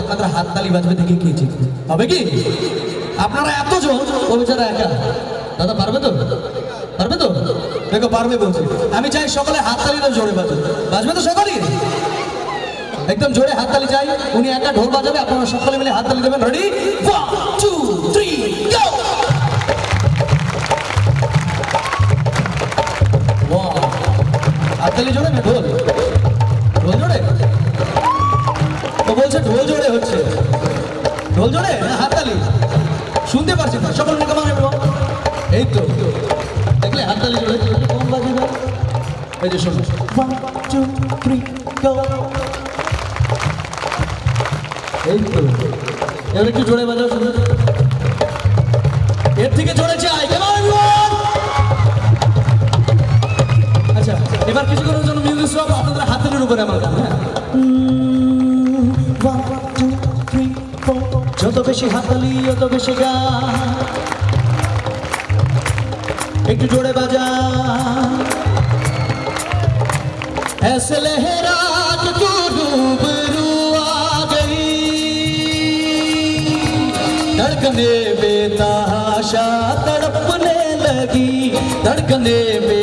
আপনাদের হাততালি বাজবে দেখে খেয়েছি হবে কি? আপনারা এতজন ও বেচারা একা। দাদা, পারবে তো? পারবে তো? দেখো, পারবে বলছি। আমি চাই সকলে না জোরে বাজবে বাজবে তো সকলেই? একদম জোরে হাততালি চাই। উনি একা ঢোল বাজাবে, আপনারা সকলে মিলে হাততালি দেবেন। রেডি হাত তালি জোরে না, ঢোল? সকল মুখে এই তো। দেখলে হাততালি জোরে কম বাজিবে এই যে শোনো। এই তো। এবার একটু জোরে বাজাও শুনুন এর থেকে জোরে চাই আচ্ছা এবার কিছু করার জন্য মিউজিক সব আপনাদের হাতের উপরে আমার হ্যাঁ? যত বেশি হাতালি তত বেশি গা पीठ जोड़े बजा। ऐसे लहराज तू तो रूबरू आ गई। धड़कने बेताशा तड़पने लगी। धड़कने में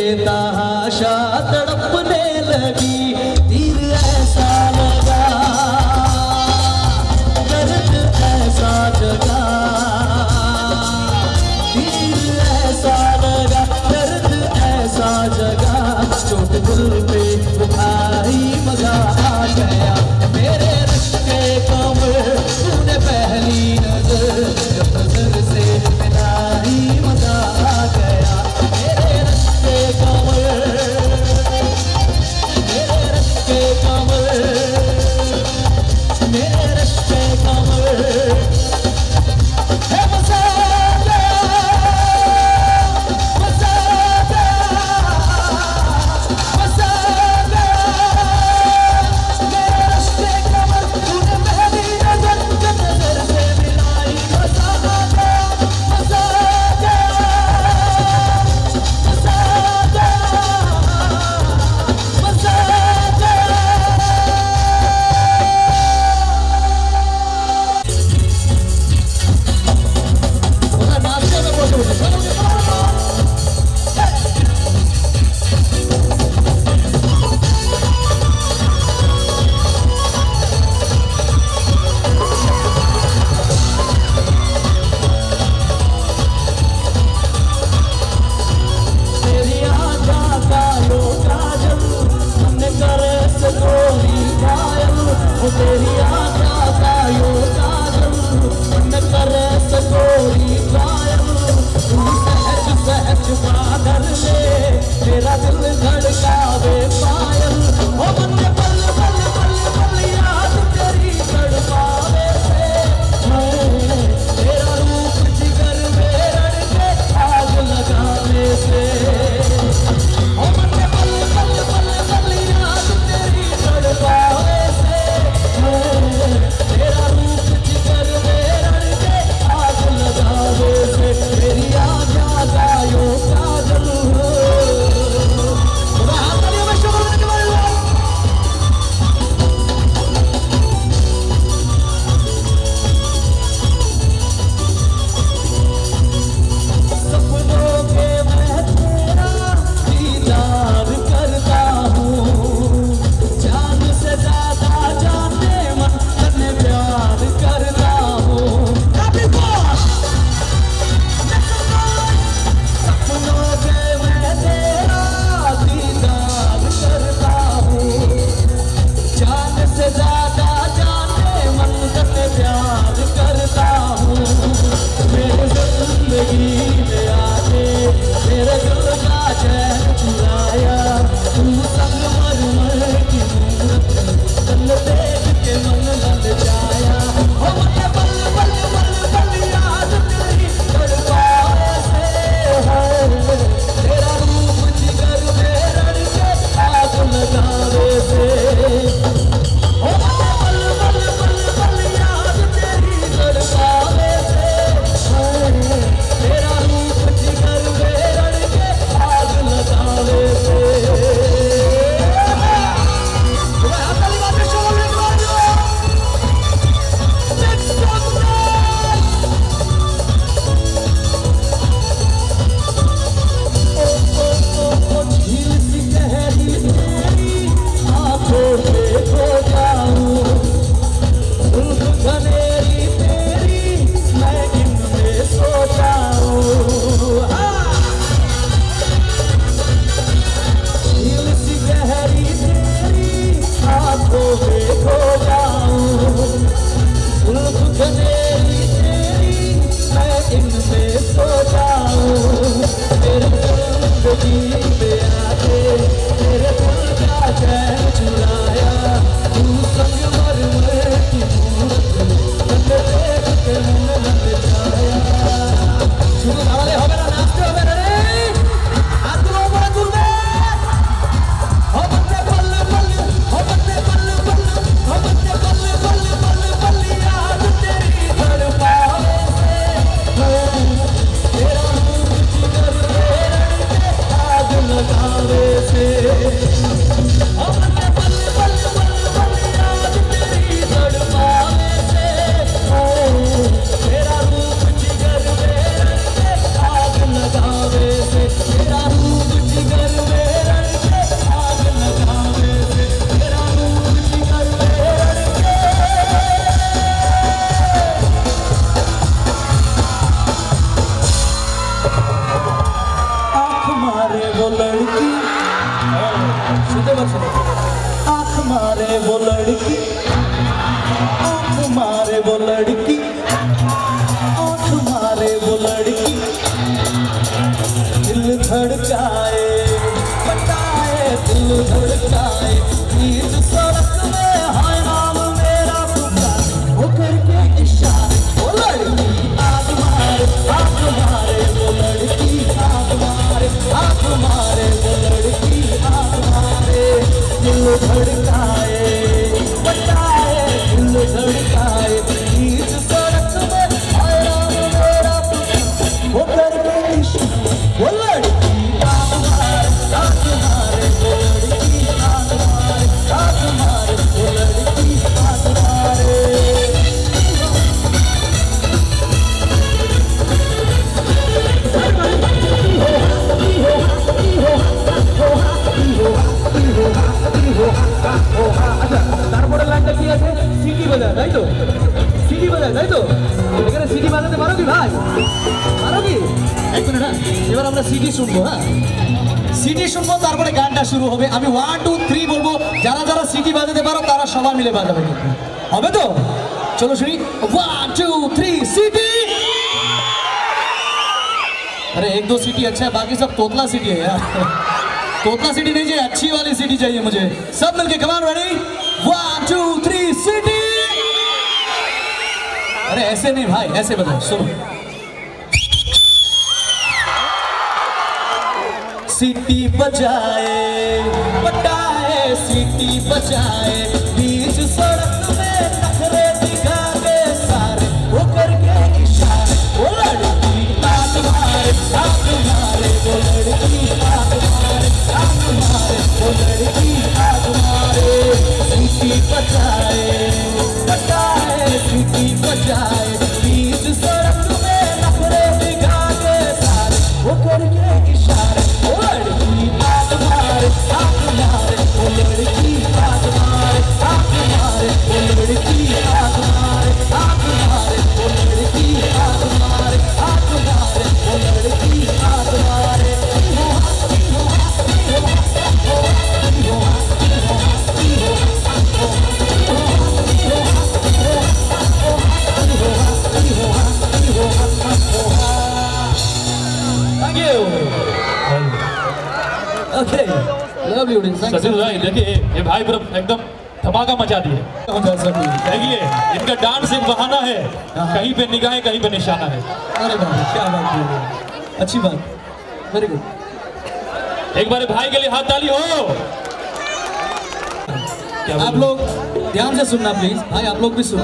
सुनना प्लीज़ भाई आप लोग भी सुनो।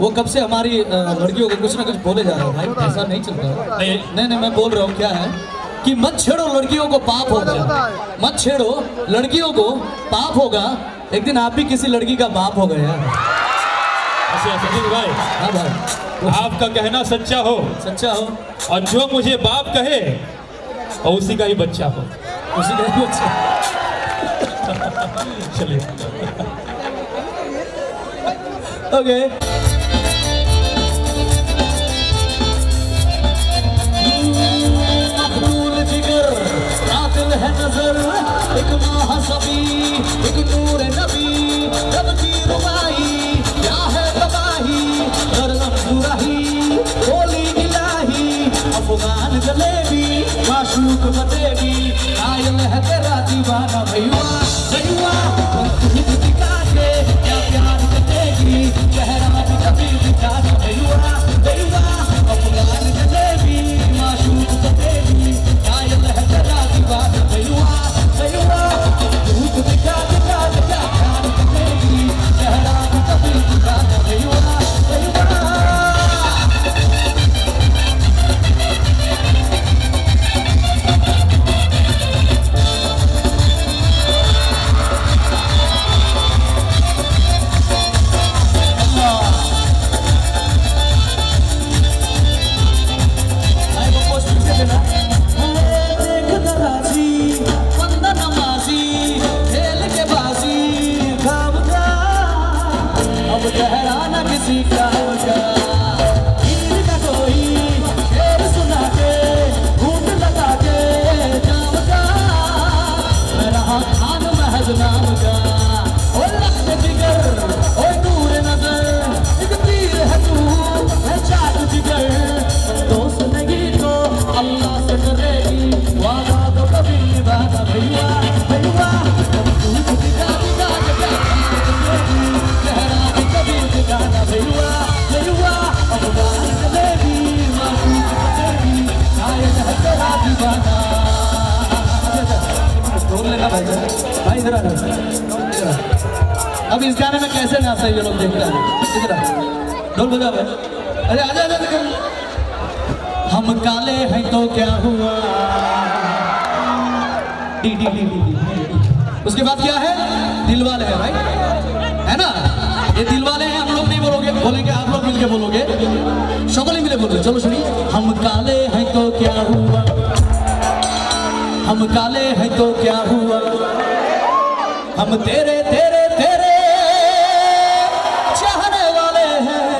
वो कब से हमारी लड़कियों को कुछ ना कुछ बोले जा रहे हैं भाई। ऐसा नहीं चलता। नहीं। नहीं, मैं बोल रहा हूँ क्या है? कि मत छेड़ो लड़कियों को पाप होगा मत छेड़ो लड़कियों को पाप होगा। एक दिन आप भी किसी लड़की का बाप हो गए अच्छा, अच्छा, हाँ, भाई। आपका कहना सच्चा हो। सच्चा हो। और जो मुझे बाप कहे और उसी का ही बच्चा हो। उसी का ही बच्चा। चलिए। करोगे नज़र एक माह सभी एक नूर है जलेबी माशूक है तेरा दीवाना भैया लगा भाई भाई इधर आ अब इस गाने में कैसे नाचते हैं ये लोग देखते हैं? इधर ढोल बजा भाई अरे आजा आजा कर हम काले हैं तो क्या हुआ? डी डी डी डी उसके बाद क्या है? दिल वाले है भाई है ना? ये दिल वाले हैं, हम लोग नहीं बोलोगे। बोलेंगे, आप लोग मिलके बोलोगे। सकले मिले बोलोगे। चलो, सुनिए। हम काले हैं तो क्या हुआ? हम काले हैं तो क्या हुआ? हम तेरे तेरे तेरे चाहने वाले हैं।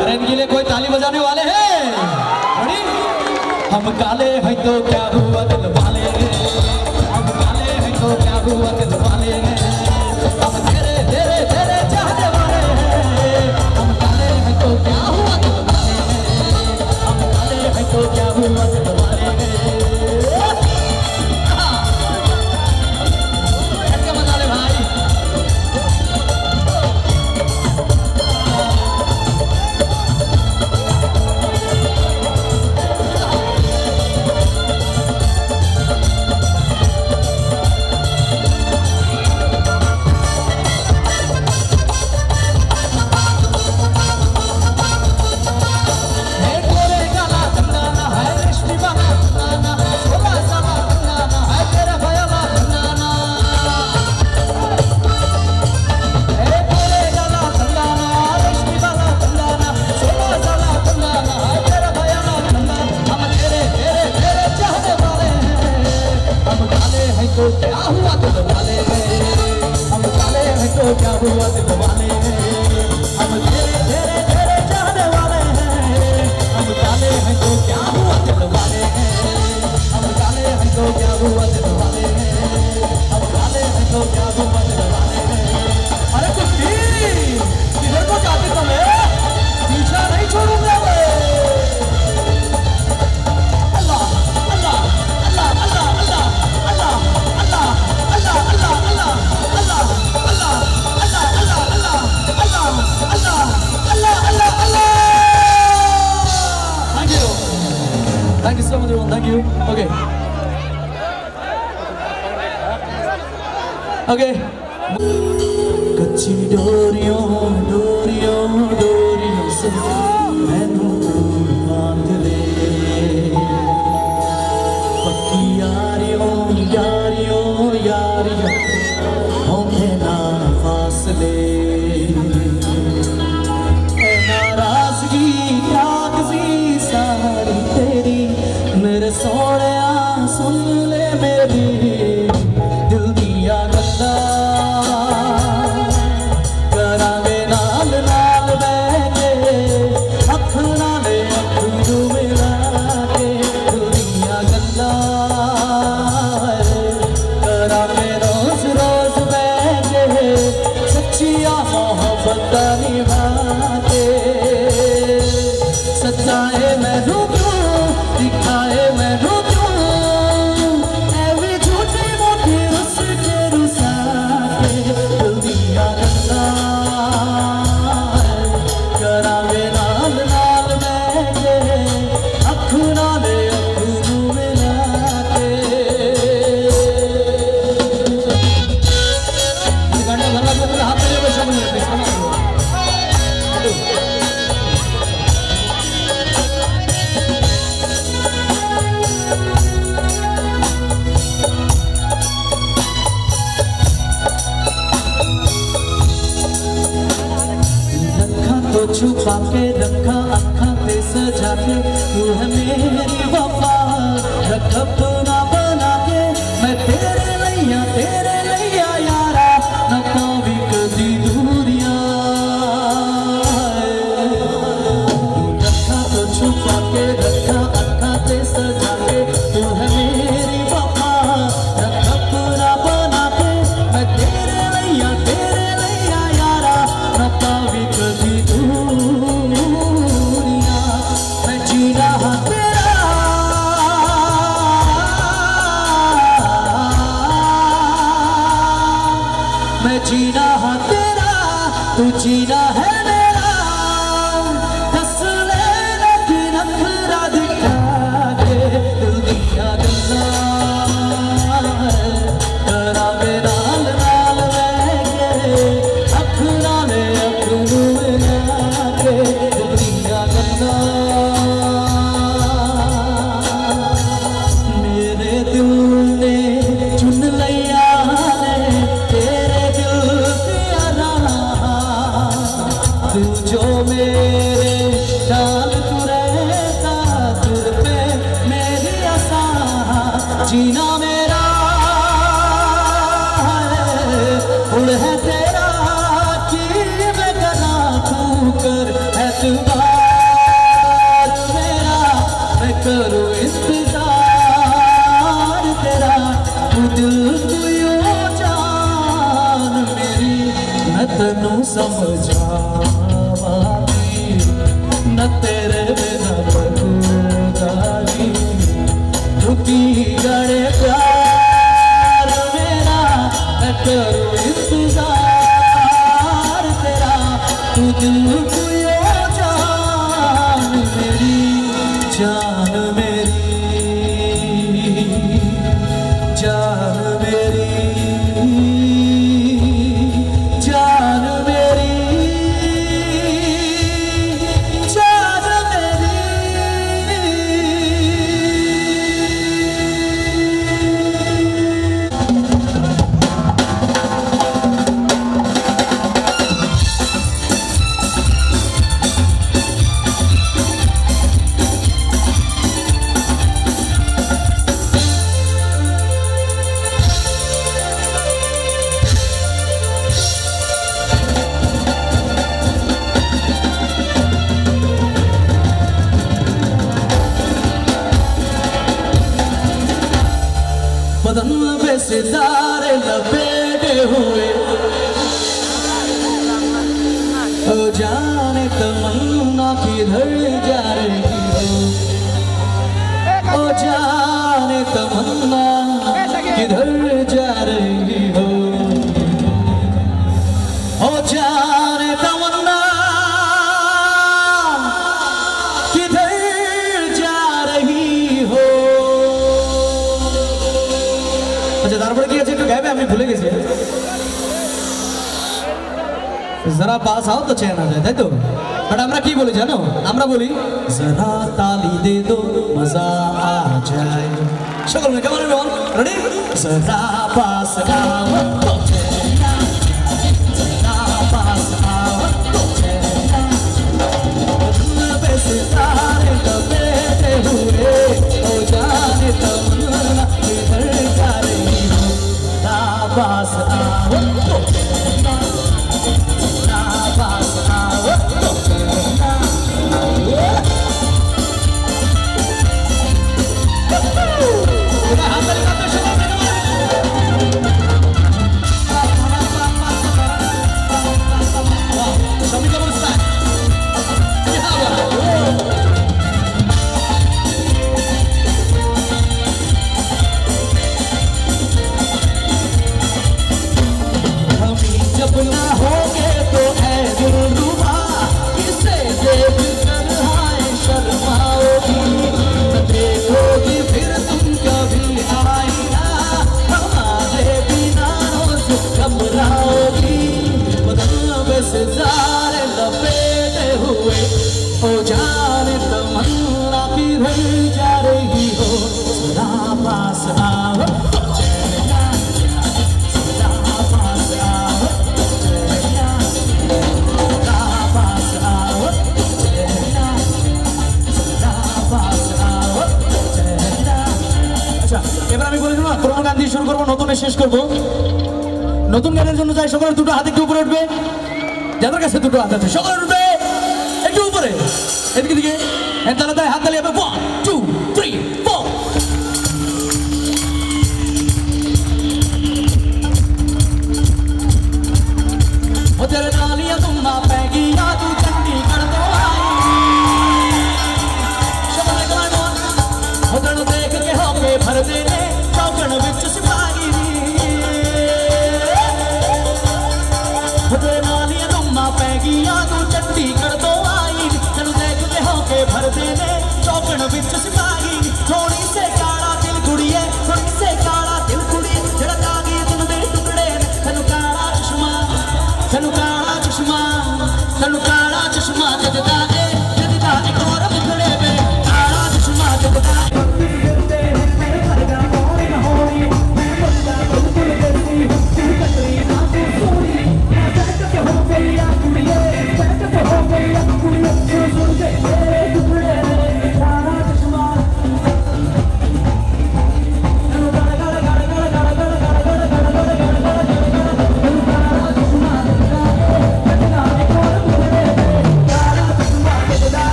अरे इनके लिए कोई ताली बजाने वाले हैं? हम काले हैं तो क्या हुआ? दिल वाले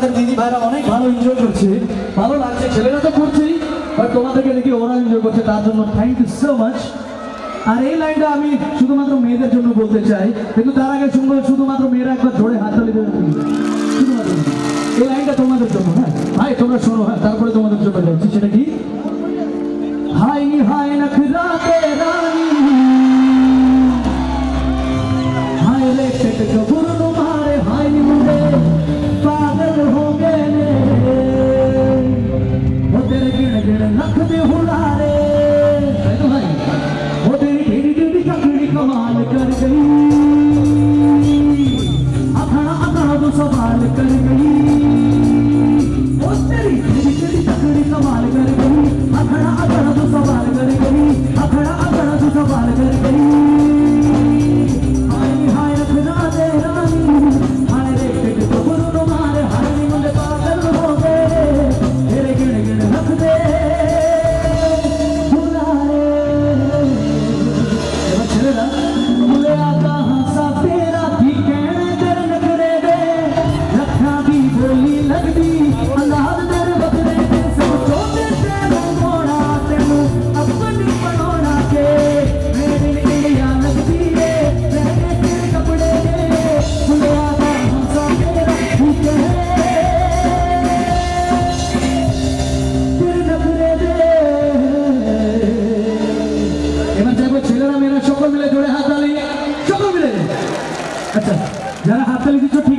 আমাদের দিদি ভাইরা অনেক ভালো এনজয় করছে। ভালো লাগছে, ছেলেরা তো করছেই বাট তোমাদেরকে দেখি ওরা এনজয় করছে, তার জন্য থ্যাংক ইউ সো মাচ আর এই লাইনটা আমি শুধুমাত্র মেয়েদের জন্য বলতে চাই, কিন্তু তার আগে শুনব, শুধুমাত্র মেয়েরা একবার ধরে হাততালি দেবে এই লাইনটা তোমাদের জন্য হ্যাঁ। ভাই, তোমরা শোনো হ্যাঁ তারপরে তোমাদের জন্য যাচ্ছি। সেটা কি? হাই হাই নখরাতে রানী। হাই রে পেট কবুর তোমারে হাই মুন্ডে ਜਿਹੜੇ ਲੱਖ ਦੇ ਹੁਲਾਰੇ ਤੈਨੂੰ ਹੈ ਉਹ ਤੇਰੀ ਢੇੜੀ ਢੇੜੀ ਤਕੜੀ ਕਮਾਲ ਕਰ ਗਈ ਆਖਣਾ ਆਖਣਾ ਤੂੰ ਸਵਾਲ ਕਰ ਗਈ ਉਹ ਤੇਰੀ ਢੇੜੀ ਢੇੜੀ ਤਕੜੀ ਕਮਾਲ ਕਰ ਗਈ ਆਖਣਾ ਆਖਣਾ ਤੂੰ ਸਵਾਲ ਕਰ ਗਈ ਆਖਣਾ ਆਖਣਾ ਤੂੰ ਸਵਾਲ ਕਰ ਗਈ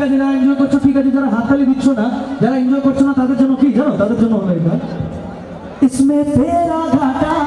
আছে, যারা এনজয় করছ, ঠিক আছে, যারা হাততালি দিচ্ছ না, যারা এনজয় করছ না, তাদের জন্য কি জানো? তাদের জন্য হবে এটা। इसमें तेरा घाटा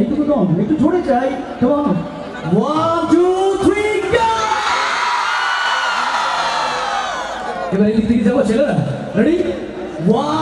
এইটুকু দম একটু জোরে চাই কেমন ওয়ান টু থ্রি থেকে যাব ছেলেরা। রেডি ওয়ান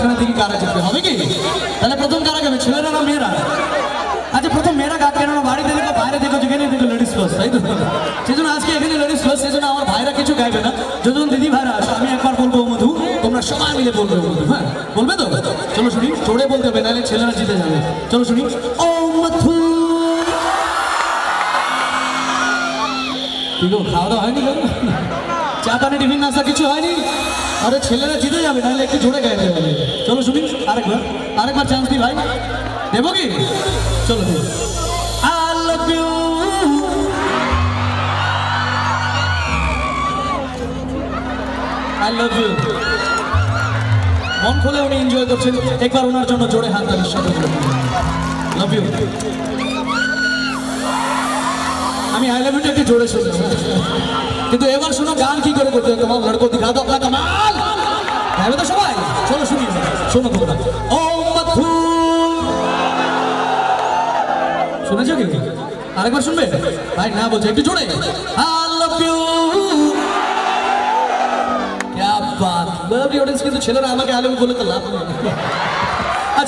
মাঝখানে থেকে কারা জিতবে হবে কি? তাহলে প্রথম কারা গাবে ছেলেরা না মেয়েরা? আচ্ছা প্রথম মেয়েরা গাছ কেন? না, বাড়িতে দেখো বাইরে দেখো যেখানে দেখো লেডিস ফার্স্ট তাই তো? সেজন্য আজকে এখানে লেডিস ফার্স্ট সেজন্য আমার ভাইরা কিছু গাইবে না। যখন দিদি ভাইরা আসো, আমি একবার বলব মধু, তোমরা সবাই মিলে বলবে মধু হ্যাঁ? বলবে তো? চলো শুনি চড়ে বলতে হবে, নাহলে ছেলেরা জিতে যাবে। চলো শুনি। ও মধু। গো, খাওয়া দাওয়া হয়নি চা পানি টিফিন নাস্তা কিছু হয়নি? আরে ছেলেরা জিতে যাবে, নাহলে একটু জোরে গাইতে হবে চলো শুনি আরেকবার আরেকবার চান্স দিই ভাই। দেবো কি? চলো। মন খুলে উনি এনজয় করছেন। একবার ওনার জন্য জোরে হাত তাদের সাথে লাভ ইউ আমি আই লাভ ইউটা একটু জোরে শুনলাম কিন্তু এবার শোনো গান কি করে করতে হয় তোমার লড়কো দিখা দাও আপনার কামাল হবে তো সবাই চলো শুনি শোনো তোমরা ও মধু শুনেছো কি আরেকবার শুনবে ভাই না বলছে একটু জোরে আই লাভ ইউ क्या बात লাভ ইউ অডিয়েন্স কিন্তু ছেলেরা আমাকে আই লাভ বলে তো লাভ নেই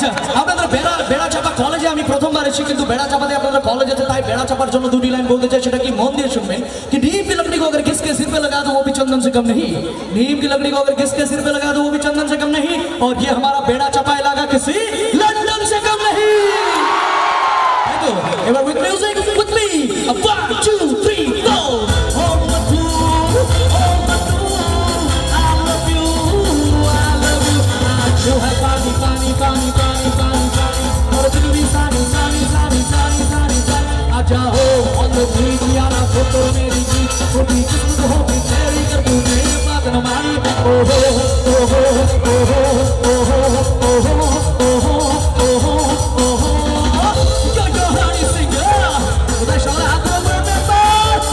আচ্ছা আপনাদের বেড়া বেড়া চাপা কলেজে আমি প্রথমবার এসেছি কিন্তু বেড়া চাপাতে আপনাদের কলেজ আছে তাই বেড়া চাপার জন্য দুটি লাইন বলতে চাই সেটা কি মন দিয়ে শুনবেন कि नीम की लकड़ी को अगर किसके सिर पे लगा दो वो भी चंदन से कम नहीं नीम की लकड़ी को अगर किसके सिर पे लगा दो वो भी चंदन से कम नहीं और ये हमारा बेड़ा चपा इलाका किसी लंदन से कम नहीं है तो एवर विद म्यूजिक फ़ोटो मेरी जी वो भी किस्मत हो भी कर तू मेरी बात न मानी ओ हो ओ हो ओ हो ओ हो ओ हो ओ हो ओ हो ओ हो Yo yo honey singer खुदा शाला हाथ में मेरे पास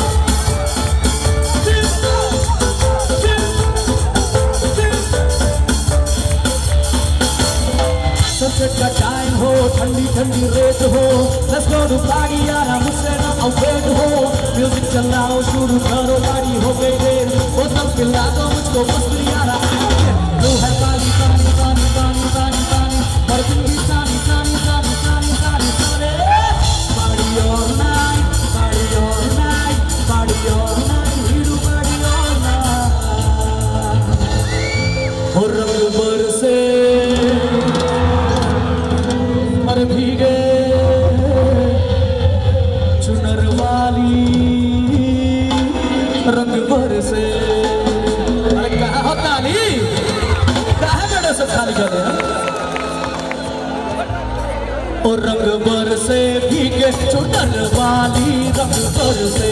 सनसेट का टाइम हो ठंडी ठंडी रेत हो। गो टू पार्टी यार मुझसे अवॉइड हो म्यूज़िक चलाओ शुरू करो गाड़ी हो गई देर वो तब पिला दो मुझको बस यारा है पानी और रंग भर से भीगे, चुटल वाली रंग भर से।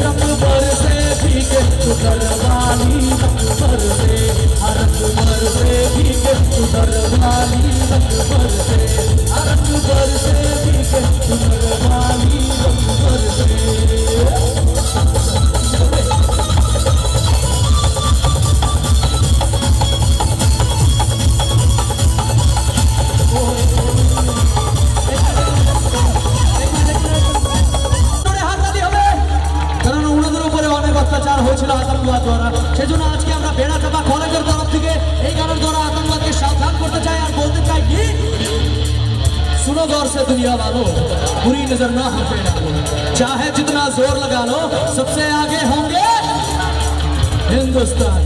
रंग भर से भीगे, चुटल वाली रंग भर से। रंग भर से भीगे, चुटल वाली रंग भर से। रंग भर से भीगे, चुटल वाली रंग भर से। হয়েছিল আতঙ্কবাদ দ্বারা সেজন্য আজকে আমরা বেড়া চাপা কলেজের তরফ থেকে এই গানের দ্বারা আতঙ্কবাদকে সাবধান করতে চাই আর বলতে চাই কি सुनो गौर से दुनिया वालों बुरी नजर ना हम पे डालो चाहे जितना जोर लगा लो सबसे आगे होंगे हिंदुस्तान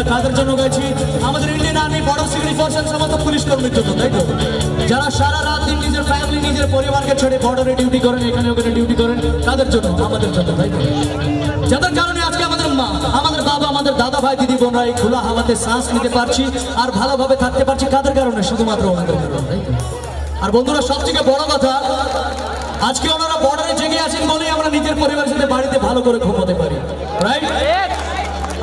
আমরা কাদের জন্য গেছি আমাদের ইন্ডিয়ান আর্মি বড় সিকিউরিটি ফোর্সের সমস্ত পুলিশ কর্মীর জন্য, তাই তো? যারা সারা রাত দিন নিজের ফ্যামিলি নিজের পরিবারকে ছেড়ে বর্ডারে ডিউটি করেন, এখানে ওখানে ডিউটি করেন কাদের জন্য, আমাদের জন্য, তাই তো? যাদের কারণে আজকে আমাদের মা, আমাদের বাবা, আমাদের দাদা ভাই, দিদি বোনরা এই খোলা হাওয়াতে শ্বাস নিতে পারছি আর ভালোভাবে থাকতে পারছি কাদের কারণে? শুধুমাত্র তাই তো? আর বন্ধুরা সব থেকে বড় কথা, আজকে ওনারা বর্ডারে জেগে আছেন বলেই আমরা নিজের পরিবারের সাথে বাড়িতে ভালো করে ঘুমোতে পারি রাইট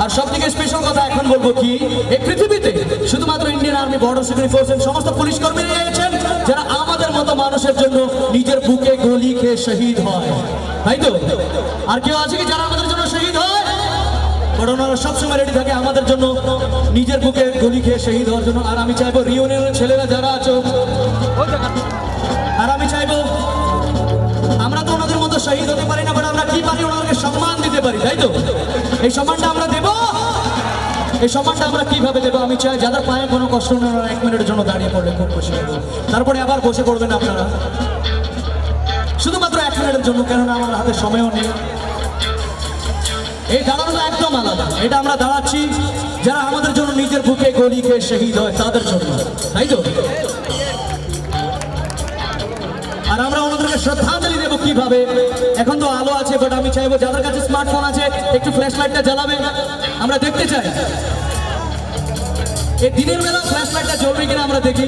আর সব থেকে স্পেশাল কথা এখন বলব কি, এই পৃথিবীতে শুধুমাত্র ইন্ডিয়ান আর্মি বর্ডার সিকিউরিটি ফোর্সের সমস্ত পুলিশ কর্মীরা রয়েছেন, যারা আমাদের মতো মানুষের জন্য নিজের বুকে গুলি খেয়ে শহীদ হয়। তাই তো? আর কেউ আছে কি যারা আমাদের জন্য শহীদ হয়? বাট ওনারা সবসময় রেডি থাকে আমাদের জন্য নিজের বুকে গুলি খেয়ে শহীদ হওয়ার জন্য। আর আমি চাইব রিউনিয়নের ছেলেরা যারা আছো, আর আমি চাইব আমরা তো ওনাদের মতো শহীদ হতে পারি না বাট আমরা কি পারি? ওনাদেরকে সম্মান দিতে পারি, তাই তো? এই সম্মানটা আমরা দেব। এই সম্মানটা আমরা কীভাবে দেবো? আমি চাই যাদের পায়ে কোনো কষ্ট নেই এক মিনিটের জন্য দাঁড়িয়ে পড়লে খুব খুশি হব। তারপরে আবার বসে পড়বেন আপনারা। শুধুমাত্র এক মিনিটের জন্য, কেননা আমার হাতে সময়ও নেই। এই দাঁড়ানো একদম আলাদা। এটা আমরা দাঁড়াচ্ছি। যারা আমাদের জন্য নিজের বুকে গলি খেয়ে শহীদ হয়, তাদের জন্য। তাই তো? আর আমরা ওনাদেরকে শ্রদ্ধাঞ্জলি দেবো কীভাবে? এখন তো আলো আছে বাট আমি চাইব যাদের কাছে স্মার্টফোন আছে, একটু ফ্ল্যাশ লাইটটা জ্বালাবে। আমরা দেখতে চাই। এই দিনের বেলা ফ্ল্যাশ লাইটটা জ্বলবে কিনা আমরা দেখি।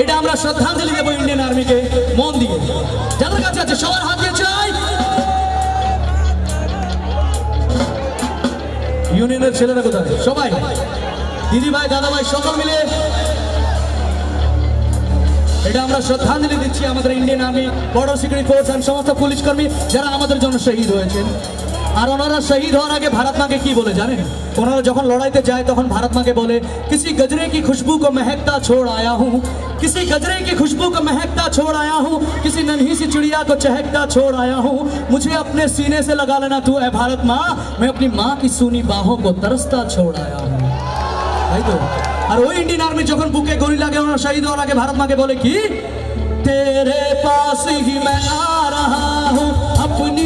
এটা আমরা শ্রদ্ধাঞ্জলি দেবো ইন্ডিয়ান আর্মিকে মন দিয়ে। যাদের কাছে আছে, সবার হাত দিয়ে চাই। ইউনিয়নের ছেলেরা কোথায়? সবাই। দিদি ভাই দাদা ভাই সকল মিলে এটা আমরা শ্রদ্ধাঞ্জলি দিচ্ছি আমাদের Indian army border security force and সমস্ত পুলিশ কর্মী যারা আমাদের জন্য শহীদ হয়েছেন আর ওনারা শহীদ হওয়ার আগে ভারত মাকে কি বলে জানেন ওনারা যখন লড়াইতে যায় তখন ভারত মাকে বলে किसी गजरे की खुशबू को महकता छोड़ आया हूँ किसी गजरे की खुशबू को महकता छोड़ आया हूँ किसी नन्ही सी चिड़िया को चहकता छोड़ आया हूँ मुझे अपने सीने से लगा लेना तू है भारत माँ मैं अपनी माँ की सूनी बाहों को तरसता छोड़ आया हूँ তাই তো আর ওই ইন্ডিয়ান আর্মি যখন বুকে গড়ি লাগে ওনার শহীদ হওয়ার আগে ভারত মাকে বলে কি? তেরে পাস হি, মে আ রহা হুঁ আপনি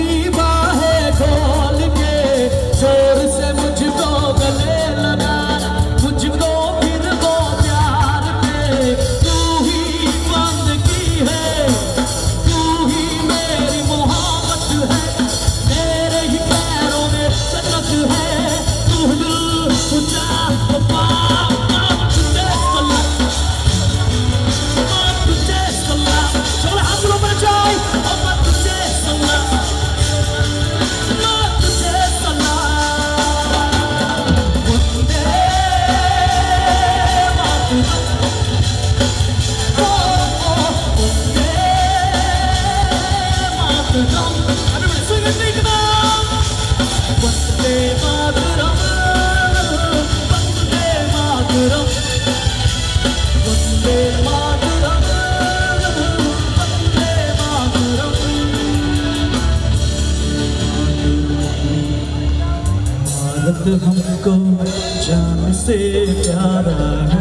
प्यारा है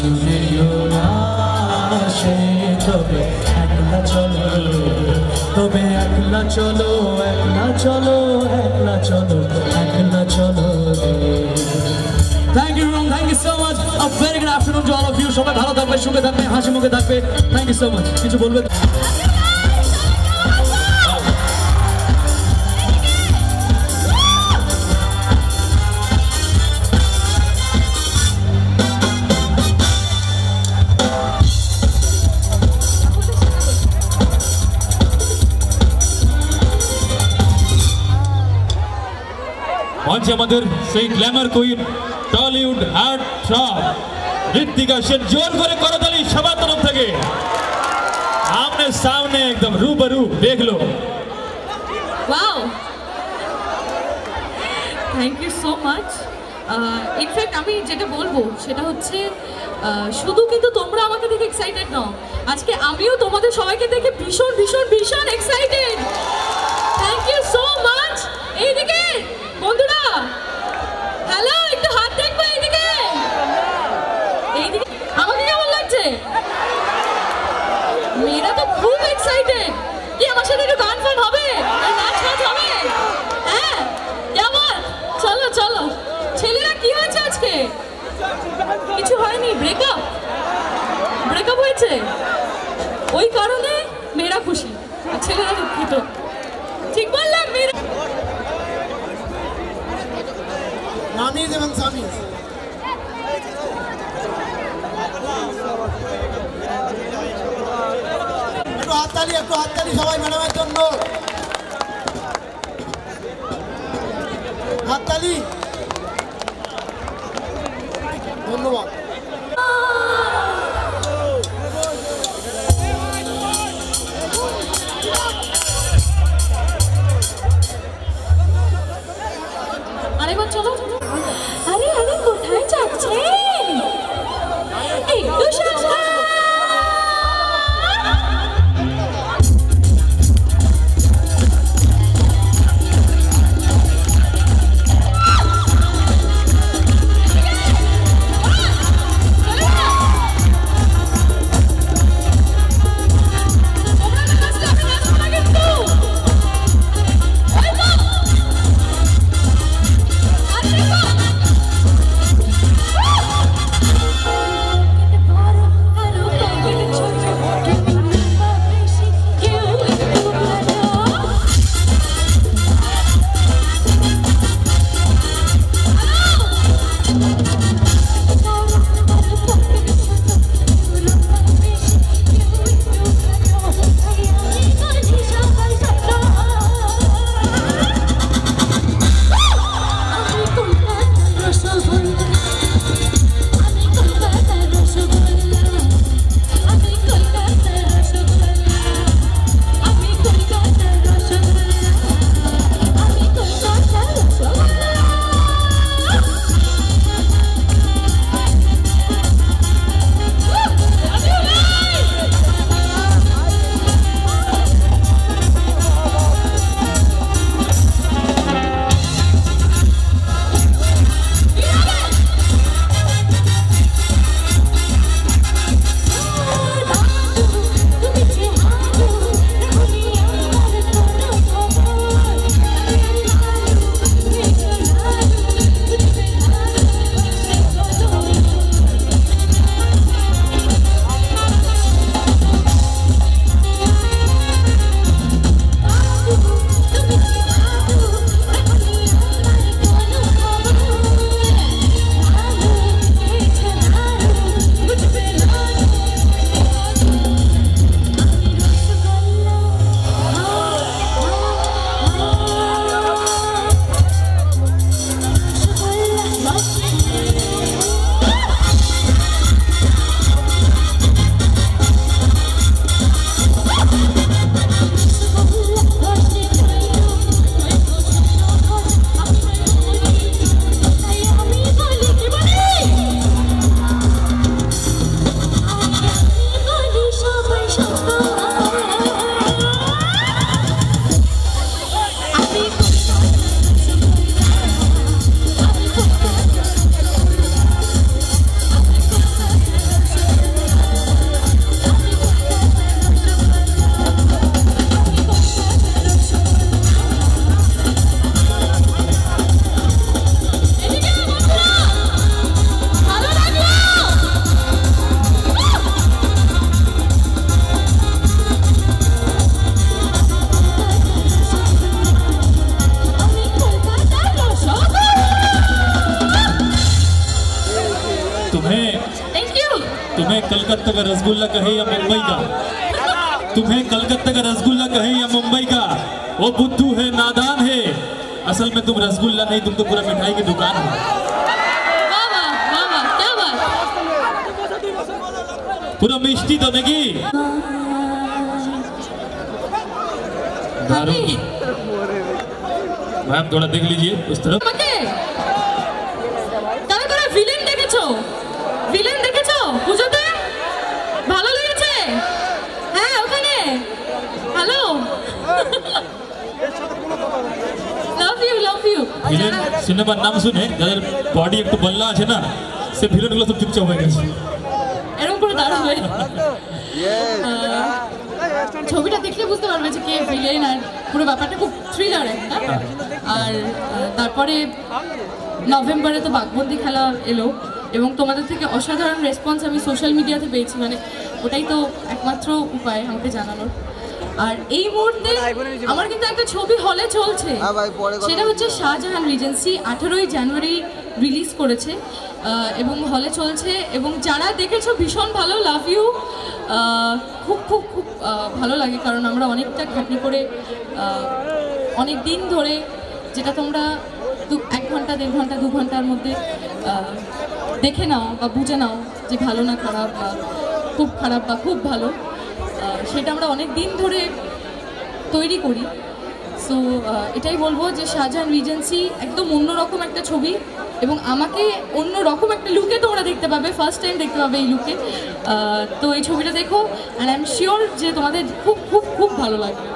রাগ শুনে কেউ না তবে একলা চলো, তবে একলা চলো একলা চলো একলা চলো একলা চলো। Thank you wrong thank you so much a very good afternoon to all of you সবাই ভালো থাকবে, সুখে থাকবে, হাসি মুখে থাকবে। থ্যাংক ইউ সো মাচ কিছু বলবে? আমাদের সেই glamour queen Tollywood heartthrob Ritwika Sen জোর করে করতালি সবার তরফ থেকে। আমনে সামনে একদম রূবরু দেখ লো wow thank you so much in fact আমি যেটা বলব, সেটা হচ্ছে শুধু কিন্তু তোমরা আমাকে দেখে এক্সাইটেড নও। আজকে আমিও তোমাদের সবাইকে দেখে ভীষণ ভীষণ ভীষণ excited thank you so much এইদিকে বন্ধুরা হ্যালো একটু হাত দেখব এইদিকে এইদিকে আমাকে কেমন লাগছে মেয়েরা তো খুব এক্সাইটেড কি আমার সাথে একটু গান ফান হবে আর নাচ নাচ হবে হ্যাঁ কেমন চলো চলো ছেলেরা কি হয়েছে আজকে কিছু হয়নি ব্রেকআপ ব্রেকআপ হয়েছে ওই কারণে মেয়েরা খুশি আর ছেলেরা দুঃখিত ঠিক বললাম মেয়েরা নামিজ এবং সামিজ একটু হাততালি একটু হাততালি সবাই ম্যাডামের জন্য। হাততালি। रसगुल्ला कहे या मुंबई का? तुम्हें कलकत्ता का रसगुल्ला कहे या मुंबई का? वो बुद्धू है नादान है। असल में तुम रसगुल्ला नहीं तुम तो पूरा मिठाई की दुकान हो। पूरा मिष्टी दमेगी मैम थोड़ा देख लीजिए उस तरफ़। तभी फ़िल्म देखे छो। ভিলেন সিনেমার নাম শুনে যাদের বডি একটু বল্লা আছে না সে ভিলেনগুলো সব চুপচাপ হয়ে গেছে। এরকম করে দাঁড়াবে? ছবিটা দেখলে বুঝতে পারবে যে কে ভিলেন আর পুরো ব্যাপারটা খুব থ্রিলার একটা। আর তারপরে নভেম্বরে তো বাঘবন্দি খেলা এলো এবং তোমাদের থেকে অসাধারণ রেসপন্স আমি সোশ্যাল মিডিয়াতে পেয়েছি। মানে ওটাই তো একমাত্র উপায় আমাকে জানানোর। আর এই মুহূর্তে আমার কিন্তু একটা ছবি হলে চলছে। সেটা হচ্ছে শাহজাহান রিজেন্সি আঠেরোই জানুয়ারি রিলিজ করেছে এবং হলে চলছে এবং যারা দেখেছ ভীষণ ভালো লাভ ইউ। খুব খুব খুব ভালো লাগে কারণ আমরা অনেকটা খাটনি করে অনেক দিন ধরে যেটা তোমরা দু এক ঘণ্টা দেড় ঘণ্টা দু ঘণ্টার মধ্যে দেখে নাও বা বুঝে নাও যে ভালো না খারাপ বা খুব খারাপ বা খুব ভালো। সেটা আমরা অনেক দিন ধরে তৈরি করি। সো এটাই বলব যে শাহজাহান রিজেন্সি একদম অন্যরকম একটা ছবি এবং আমাকে অন্য রকম একটা লুকে তোমরা দেখতে পাবে ফার্স্ট টাইম দেখতে পাবে এই লুকে তো এই ছবিটা দেখো অ্যান্ড আই এম শিওর যে তোমাদের খুব খুব খুব ভালো লাগবে।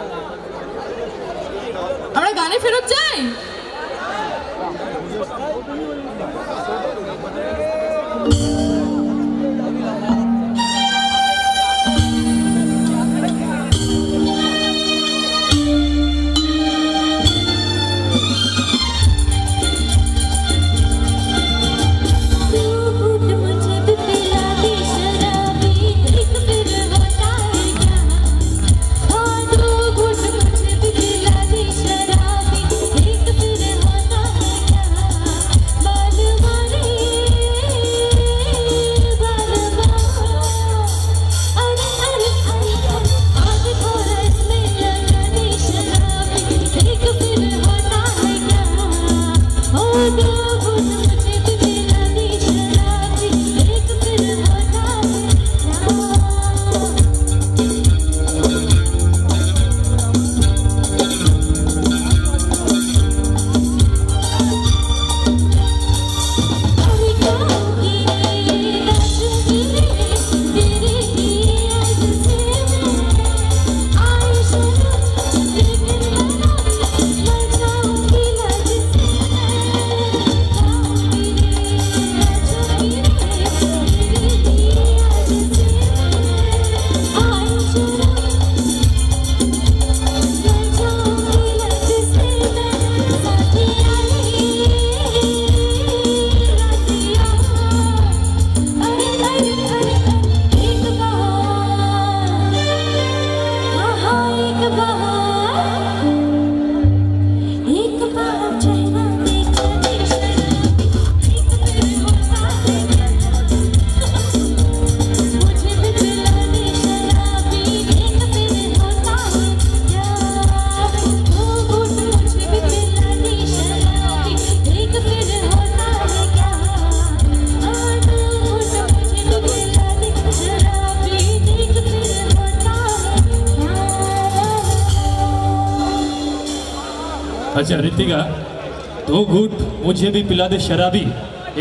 घूट मुझे भी पिला दे शराबी।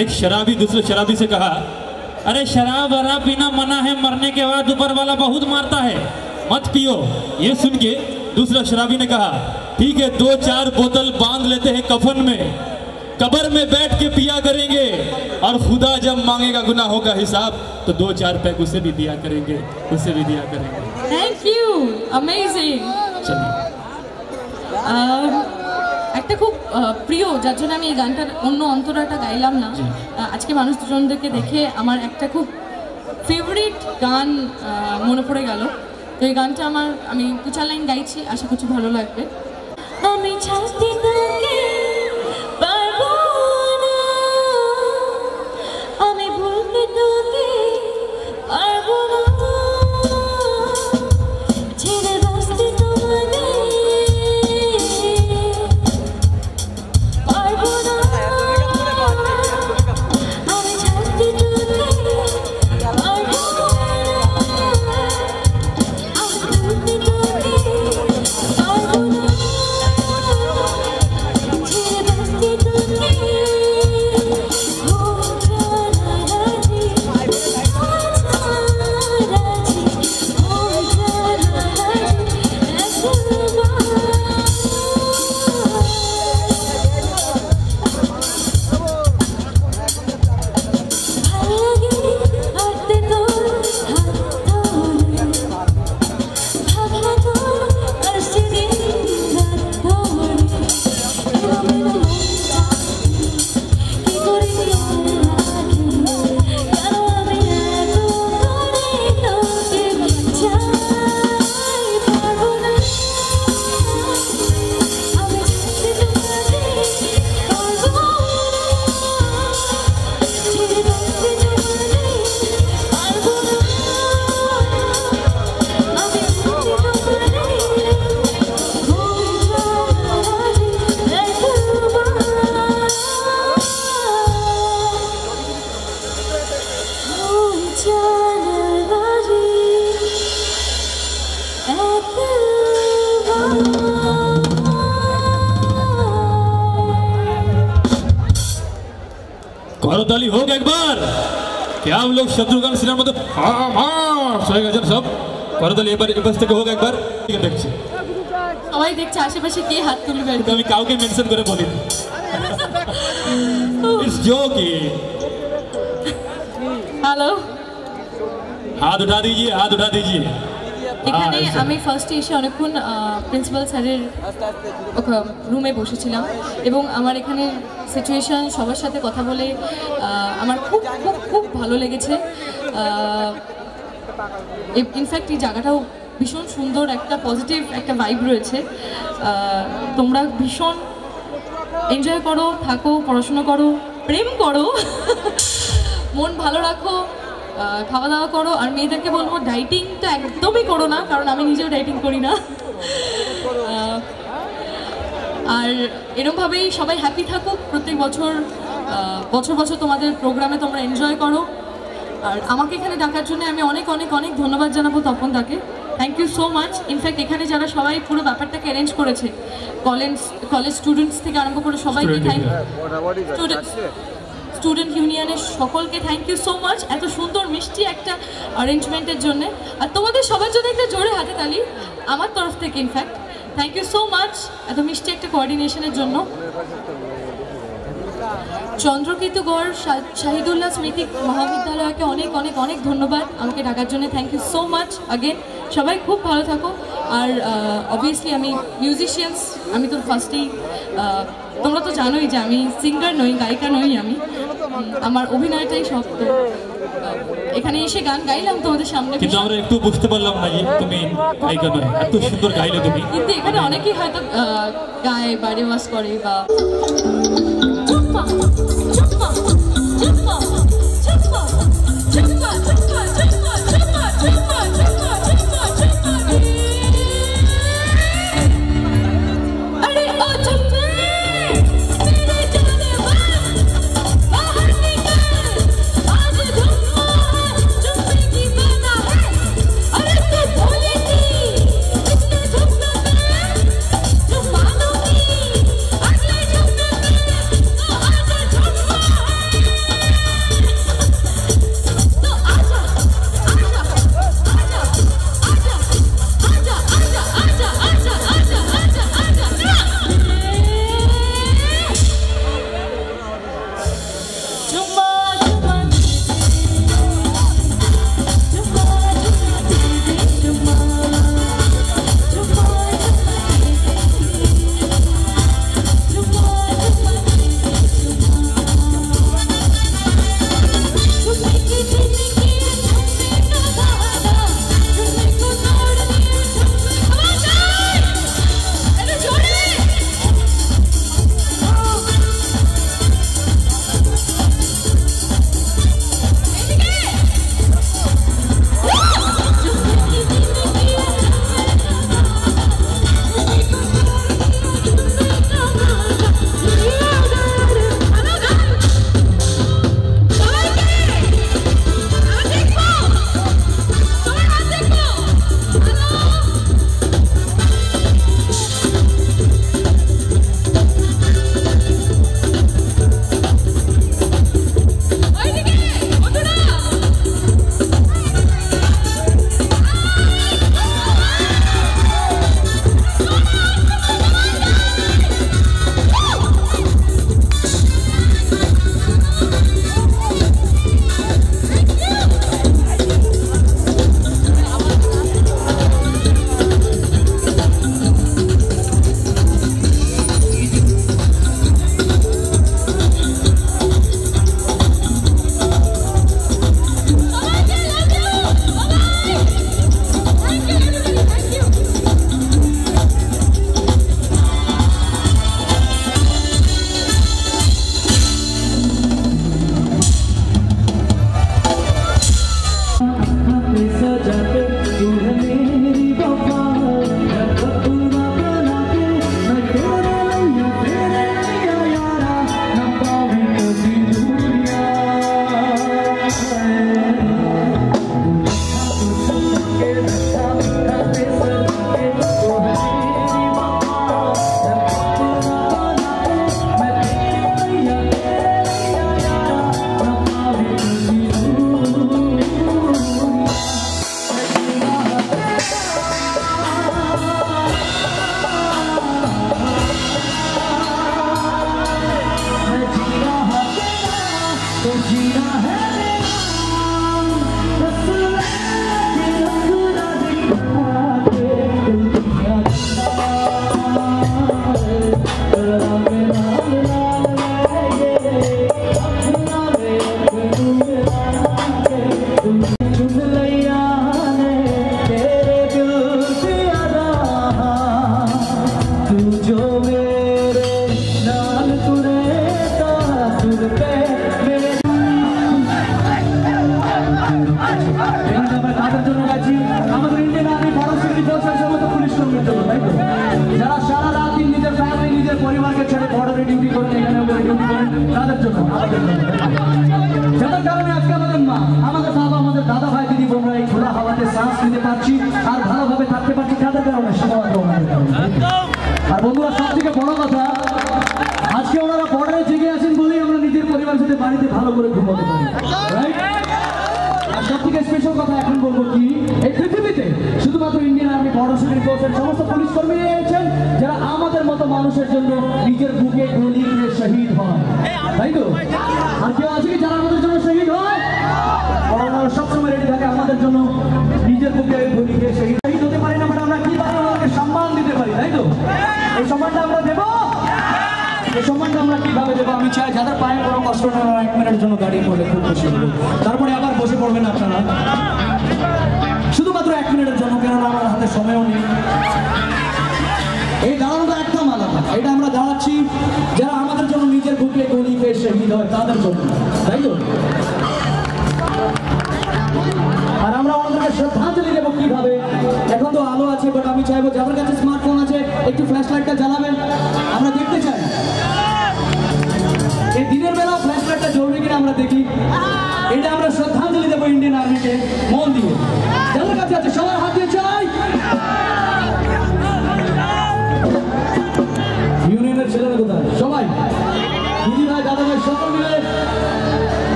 एक शराबी दूसरे शराबी से कहा अरे शराब वराब पीना मना है मरने के बाद ऊपर वाला बहुत मारता है। मत पियो। ये सुन के दूसरा शराबी ने कहा ठीक है दो चार बोतल बाँध लेते हैं कफन में। कबर में बैठ के पिया करेंगे। और खुदा जब मांगेगा गुनाहों का हिसाब तो दो चार पैक उसे भी दिया करेंगे उसे भी दिया करेंगे। थैंक यू अमेजिंग चलिए। একটা খুব প্রিয় যার জন্য আমি এই গানটার অন্য অন্তরাটা গাইলাম না। আজকে মানুষ দুজনদেরকে দেখে আমার একটা খুব ফেভারিট গান মনে পড়ে গেল। তো এই গানটা আমার আমি দু চার লাইন গাইছি আশা করছি ভালো লাগবে। শত্রুঘ্ন সিনহার মতো হয়ে গেছেন সব করতালি এবার এবার থেকে হোক একবার দেখছি সবাই দেখছে আশেপাশে কে হাত তুলে আমি কাউকে মেনশন করে বলি ইটস জোকি হ্যালো হাত উঠা দিজিয়ে হাত উঠা দিজিয়ে এখানে আমি ফার্স্টে এসে অনেকক্ষণ প্রিন্সিপাল স্যারের রুমে বসেছিলাম। এবং আমার এখানে সিচুয়েশন সবার সাথে কথা বলে আমার খুব খুব খুব ভালো লেগেছে। ইনফ্যাক্ট এই জায়গাটাও ভীষণ সুন্দর একটা পজিটিভ একটা ভাইব রয়েছে। তোমরা ভীষণ এনজয় করো, থাকো, পড়াশোনা করো, প্রেম করো, মন ভালো রাখো খাওয়া দাওয়া করো। আর মেয়েদেরকে বলব ডাইটিং তো একদমই করো না, কারণ আমি নিজেও ডাইটিং করি না। আর এরমভাবেই সবাই হ্যাপি থাকুক। প্রত্যেক বছর বছর বছর তোমাদের প্রোগ্রামে তোমরা এনজয় করো। আর আমাকে এখানে ডাকার জন্য আমি অনেক অনেক অনেক ধন্যবাদ জানাব তপন দাকে। Thank you so much in fact এখানে যারা সবাই পুরো ব্যাপারটাকে অ্যারেঞ্জ করেছে কলেজ কলেজ স্টুডেন্টস থেকে আরম্ভ করে সবাইকে থ্যাংক স্টুডেন্ট ইউনিয়নের সকলকে থ্যাংক ইউ সো মাচ এত সুন্দর মিষ্টি একটা অ্যারেঞ্জমেন্টের জন্য। আর তোমাদের সবার জন্য একটা জোরে হাতে তালি। আমার তরফ থেকে in fact thank you so much এত মিষ্টি একটা কোঅর্ডিনেশনের জন্য। চন্দ্রকেতু গড় শাহিদুল্লাহ স্মৃতি মহাবিদ্যালয়কে অনেক অনেক অনেক ধন্যবাদ। আমাকে ডাকার জন্য thank you so much again সবাই খুব ভালো থাকো। আর অবভিয়াসলি আমি মিউজিশিয়ানস আমি তো ফার্স্টেই তোমরা তো জানোই যে আমি সিঙ্গার নই গায়িকা নই আমি। আমার অভিনয়টাই সব তো আহ, এখানে এসে গান গাইলাম তোমাদের সামনে কিন্তু আমরা একটু বুঝতে পারলাম না যে তুমি গায়িকা নয় এত সুন্দর গাইলে তুমি। কিন্তু এখানে অনেকেই হয়তো আহ, গায় বাড়ি বাস করে বা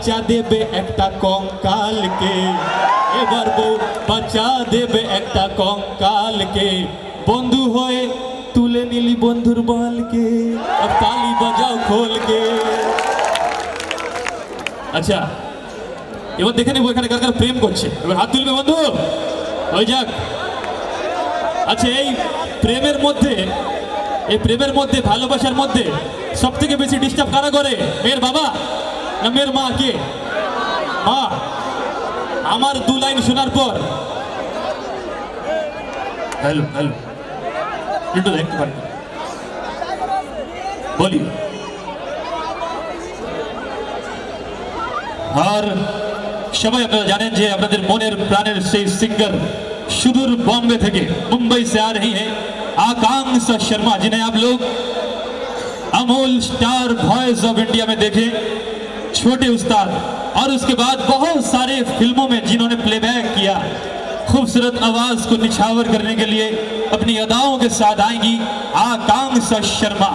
বাচ্চা দেবে একটা কঙ্কালকে। এবার বউ বাচ্চা দেবে একটা কঙ্কালকে। বন্ধু হয়ে তুলে নিলি বন্ধুর বালকে, আর তালি বাজাও খোলকে। আচ্ছা এবার দেখে নেব এখানে কার প্রেম করছে। এবার হাত তুলবে বন্ধু? ওই যাক। আচ্ছা এই প্রেমের মধ্যে, এই প্রেমের মধ্যে, ভালোবাসার মধ্যে সব থেকে বেশি ডিস্টার্ব কারা করে? মেয়ের বাবা? না মেয়ের মা কে মা আমার দু লাইন শোনার পর হ্যালো হ্যালো একটু দেখতে পারি বলি আর সবাই আপনারা জানেন যে আপনাদের মনের প্রাণের সেই সিঙ্গার सुदूर बॉम्बे थे मुंबई से आ रही है आकांक्षा शर्मा जिन्हें आप लोग Amul star voice of India में देखे छोटे उस्ताद और उसके बाद बहुत सारे फिल्मों में जिन्होंने प्लेबैक किया खूबसूरत आवाज को निछावर करने के लिए अपनी अदाओं के साथ आएंगी आकांक्षा शर्मा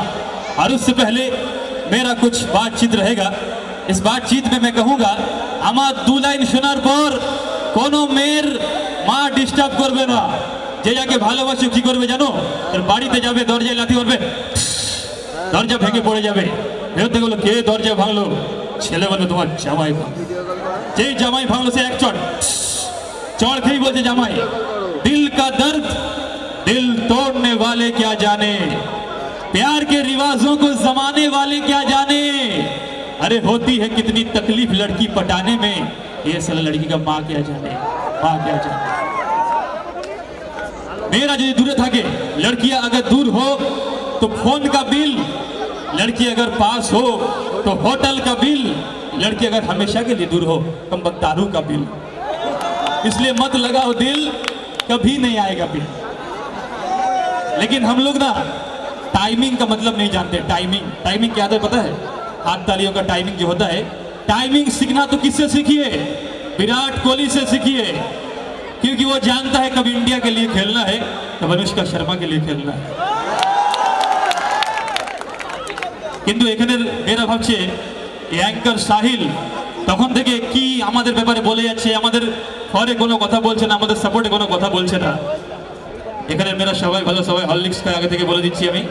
और उससे पहले मेरा कुछ बातचीत रहेगा इस बातचीत में मैं कहूंगा আমার দু লাইন শোনার পর কোনো মেয়ের মা ডিস্টার্ব করবে না যে যাকে ভালোবাসে কি করবে জানো তার বাড়িতে যাবে দরজায় লাথি মারবে দরজা ভেঙে পড়ে যাবে ভেরোতে গেলো কে দরজা ভাঙলো ছেলে বলবে তোমার জামাই ভাঙলো যেই জামাই ভাঙলো সে এক চট चौड़ खेई बोलते जमाई दिल का दर्द दिल तोड़ने वाले क्या जाने प्यार के रिवाजों को जमाने वाले क्या जाने अरे होती है कितनी तकलीफ लड़की पटाने में ये साला लड़की का माँ क्या जाने माँ क्या जाने मेरा जो दूर থাকে लड़कियां अगर दूर हो तो फोन का बिल लड़की अगर पास हो तो होटल का बिल, लड़की अगर हमेशा के लिए दूर हो कम दारू का बिल। इसलिए मत लगाओ दिल, कभी नहीं आएगा बिल। लेकिन हम लोग ना टाइमिंग का मतलब नहीं जानते। टाइमिंग टाइमिंग क्या होता है पता है? हाथ तालियों का टाइमिंग जो होता है टाइमिंग सीखना तो किससे सीखिए? विराट कोहली से सीखिए। क्योंकि वो जानता है कब इंडिया के लिए खेलना है, कब अनुष्का शर्मा के लिए खेलना है। কিন্তু এখানে মেয়েরা ভাবছে অ্যাঙ্কার সাহিল তখন থেকে কি আমাদের ব্যাপারে বলে যাচ্ছে আমাদের ফরে কোনো কথা বলছে না আমাদের সাপোর্টে কোনো কথা বলছে না এখানে মেয়েরা সবাই ভালো সবাই হরলিক্স আগে থেকে বলে দিচ্ছি আমি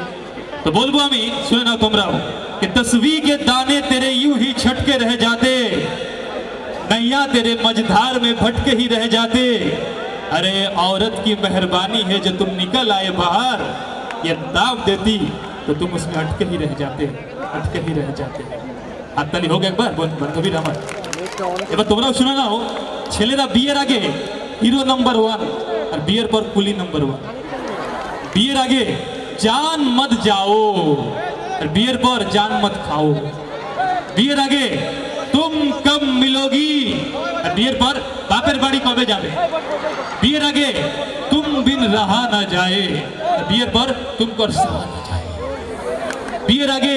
তো বলবো আমি শুনে নাও তোমরাও कि तस्वीर के दाने तेरे यूं ही छटके रह जाते नैया तेरे मझधार में भटके ही रह जाते अरे औरत की मेहरबानी है जो तुम निकल आए बाहर ये दाव देती तो तुम उसमें अटके ही रह जाते अटके ही रह जाते হাততালি হোক একবার বান্ধবীর আমার এবার তোমরাও শুনে নাও ছেলেরা বিয়ের আগে হিরো নাম্বার ওয়ান আর বিয়ের পর কুলি নাম্বার ওয়ান বিয়ের আগে জান মত যাও আর বিয়ের পর জান মত খাও বিয়ের আগে তুম কম মিলোগি আর বিয়ের পর বাপের বাড়ি কবে যাবে বিয়ের আগে তুম বিন রাহা না যায় আর বিয়ের পর তুম কর সাহা না যায় বিয়ের আগে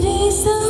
तेरे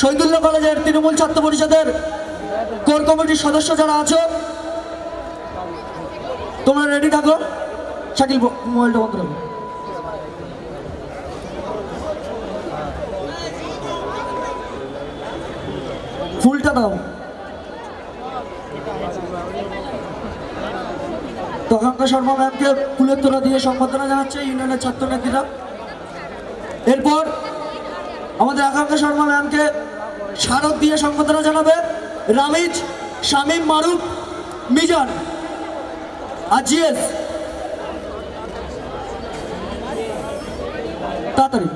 শহীদুল্লাহ কলেজের তৃণমূল ছাত্র পরিষদের কোর কমিটির সদস্য যারা আছো, তোমরা রেডি থাকো? শাকিল মোবাইলটা বন্ধ ফুলটা দাও। তখনকার শর্মা ম্যামকে ফুলের তোলা দিয়ে সম্বর্ধনা জানাচ্ছে ইউনিয়নের ছাত্র নেত্রীরা এরপর আমাদের আকাঙ্ক্ষা শর্মা ম্যামকে স্মারক দিয়ে সংবর্ধনা জানাবে রামিজ, শামীম, মারুফ, মিজান আর জিএস তাড়াতাড়ি।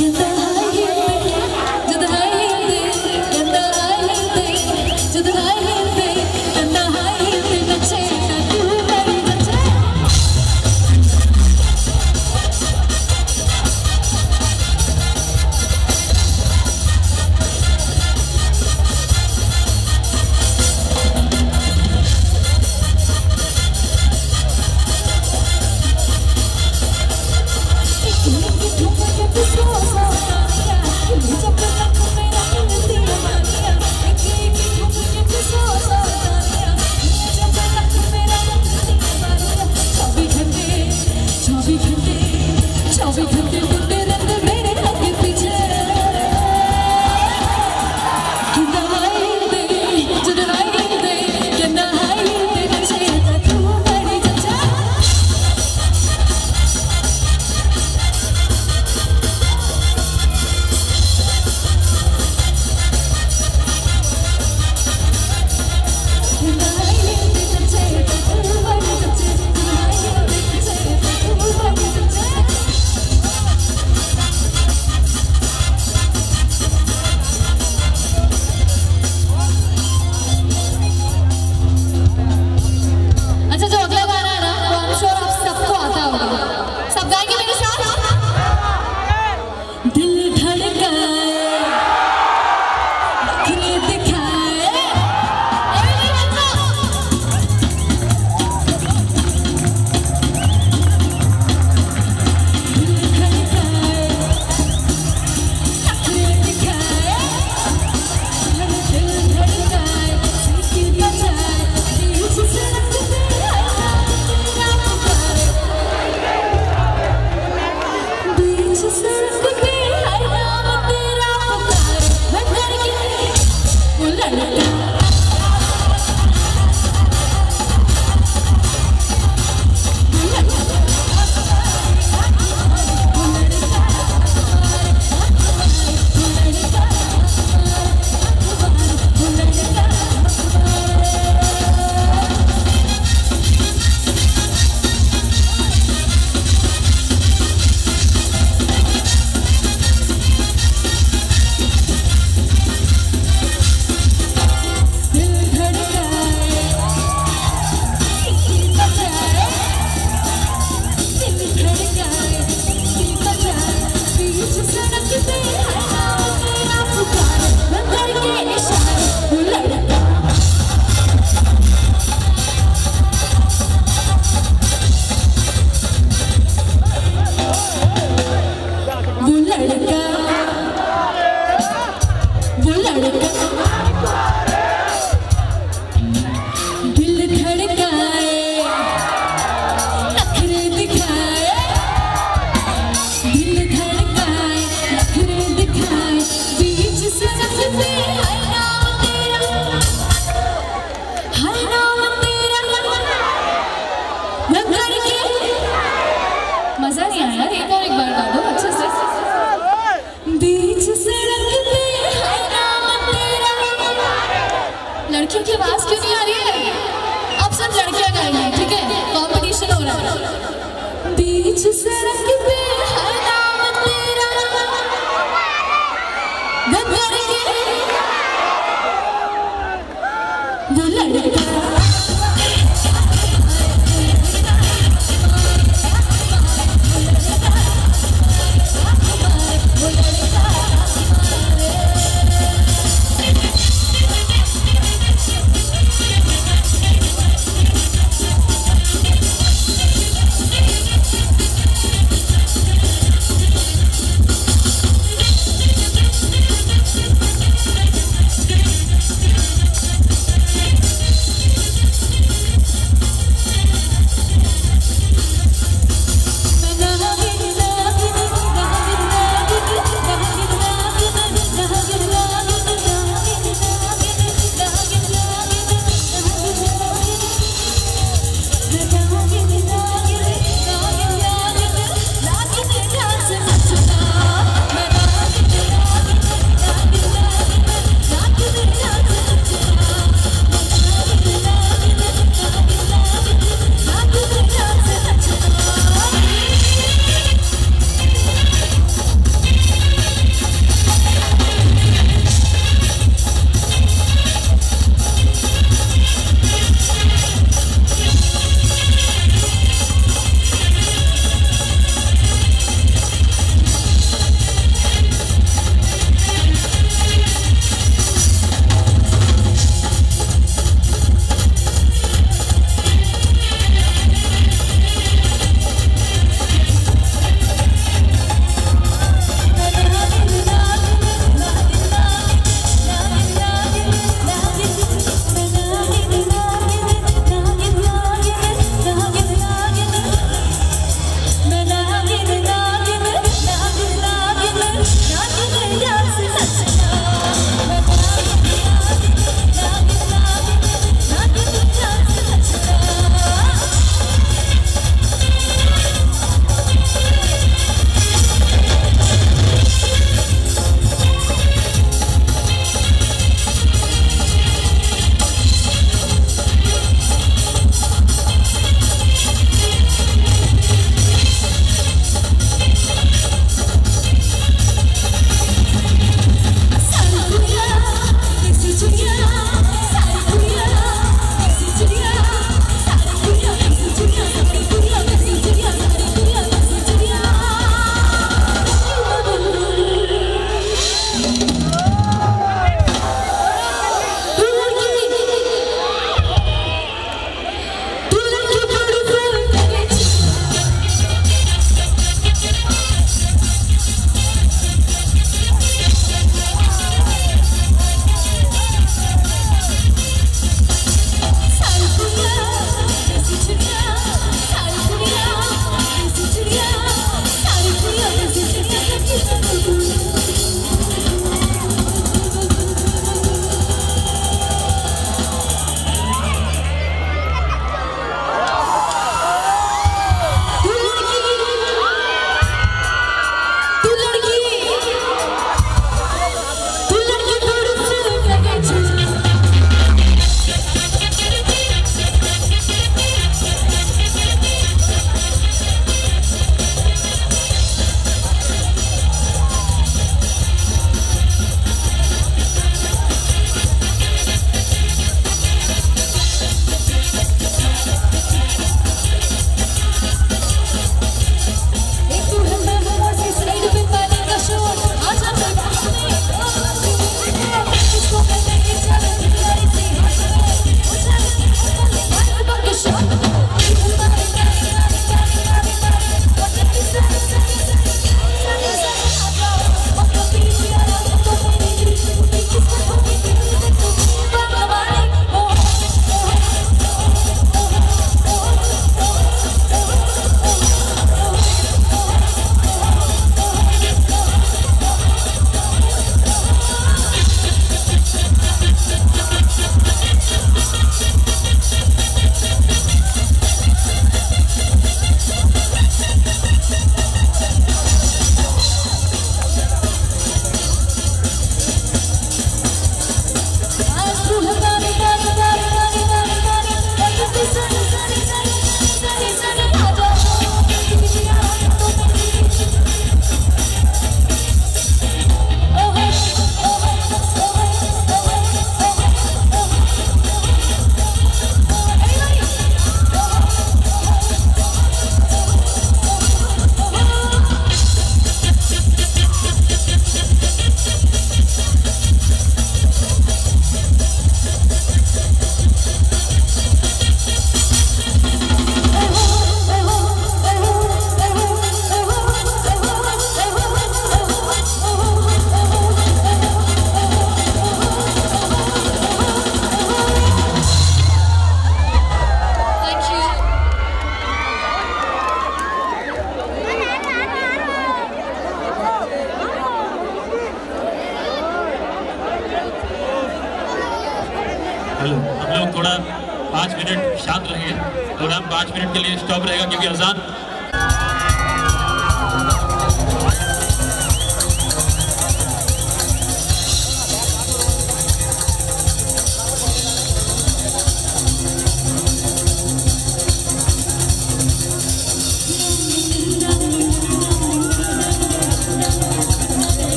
you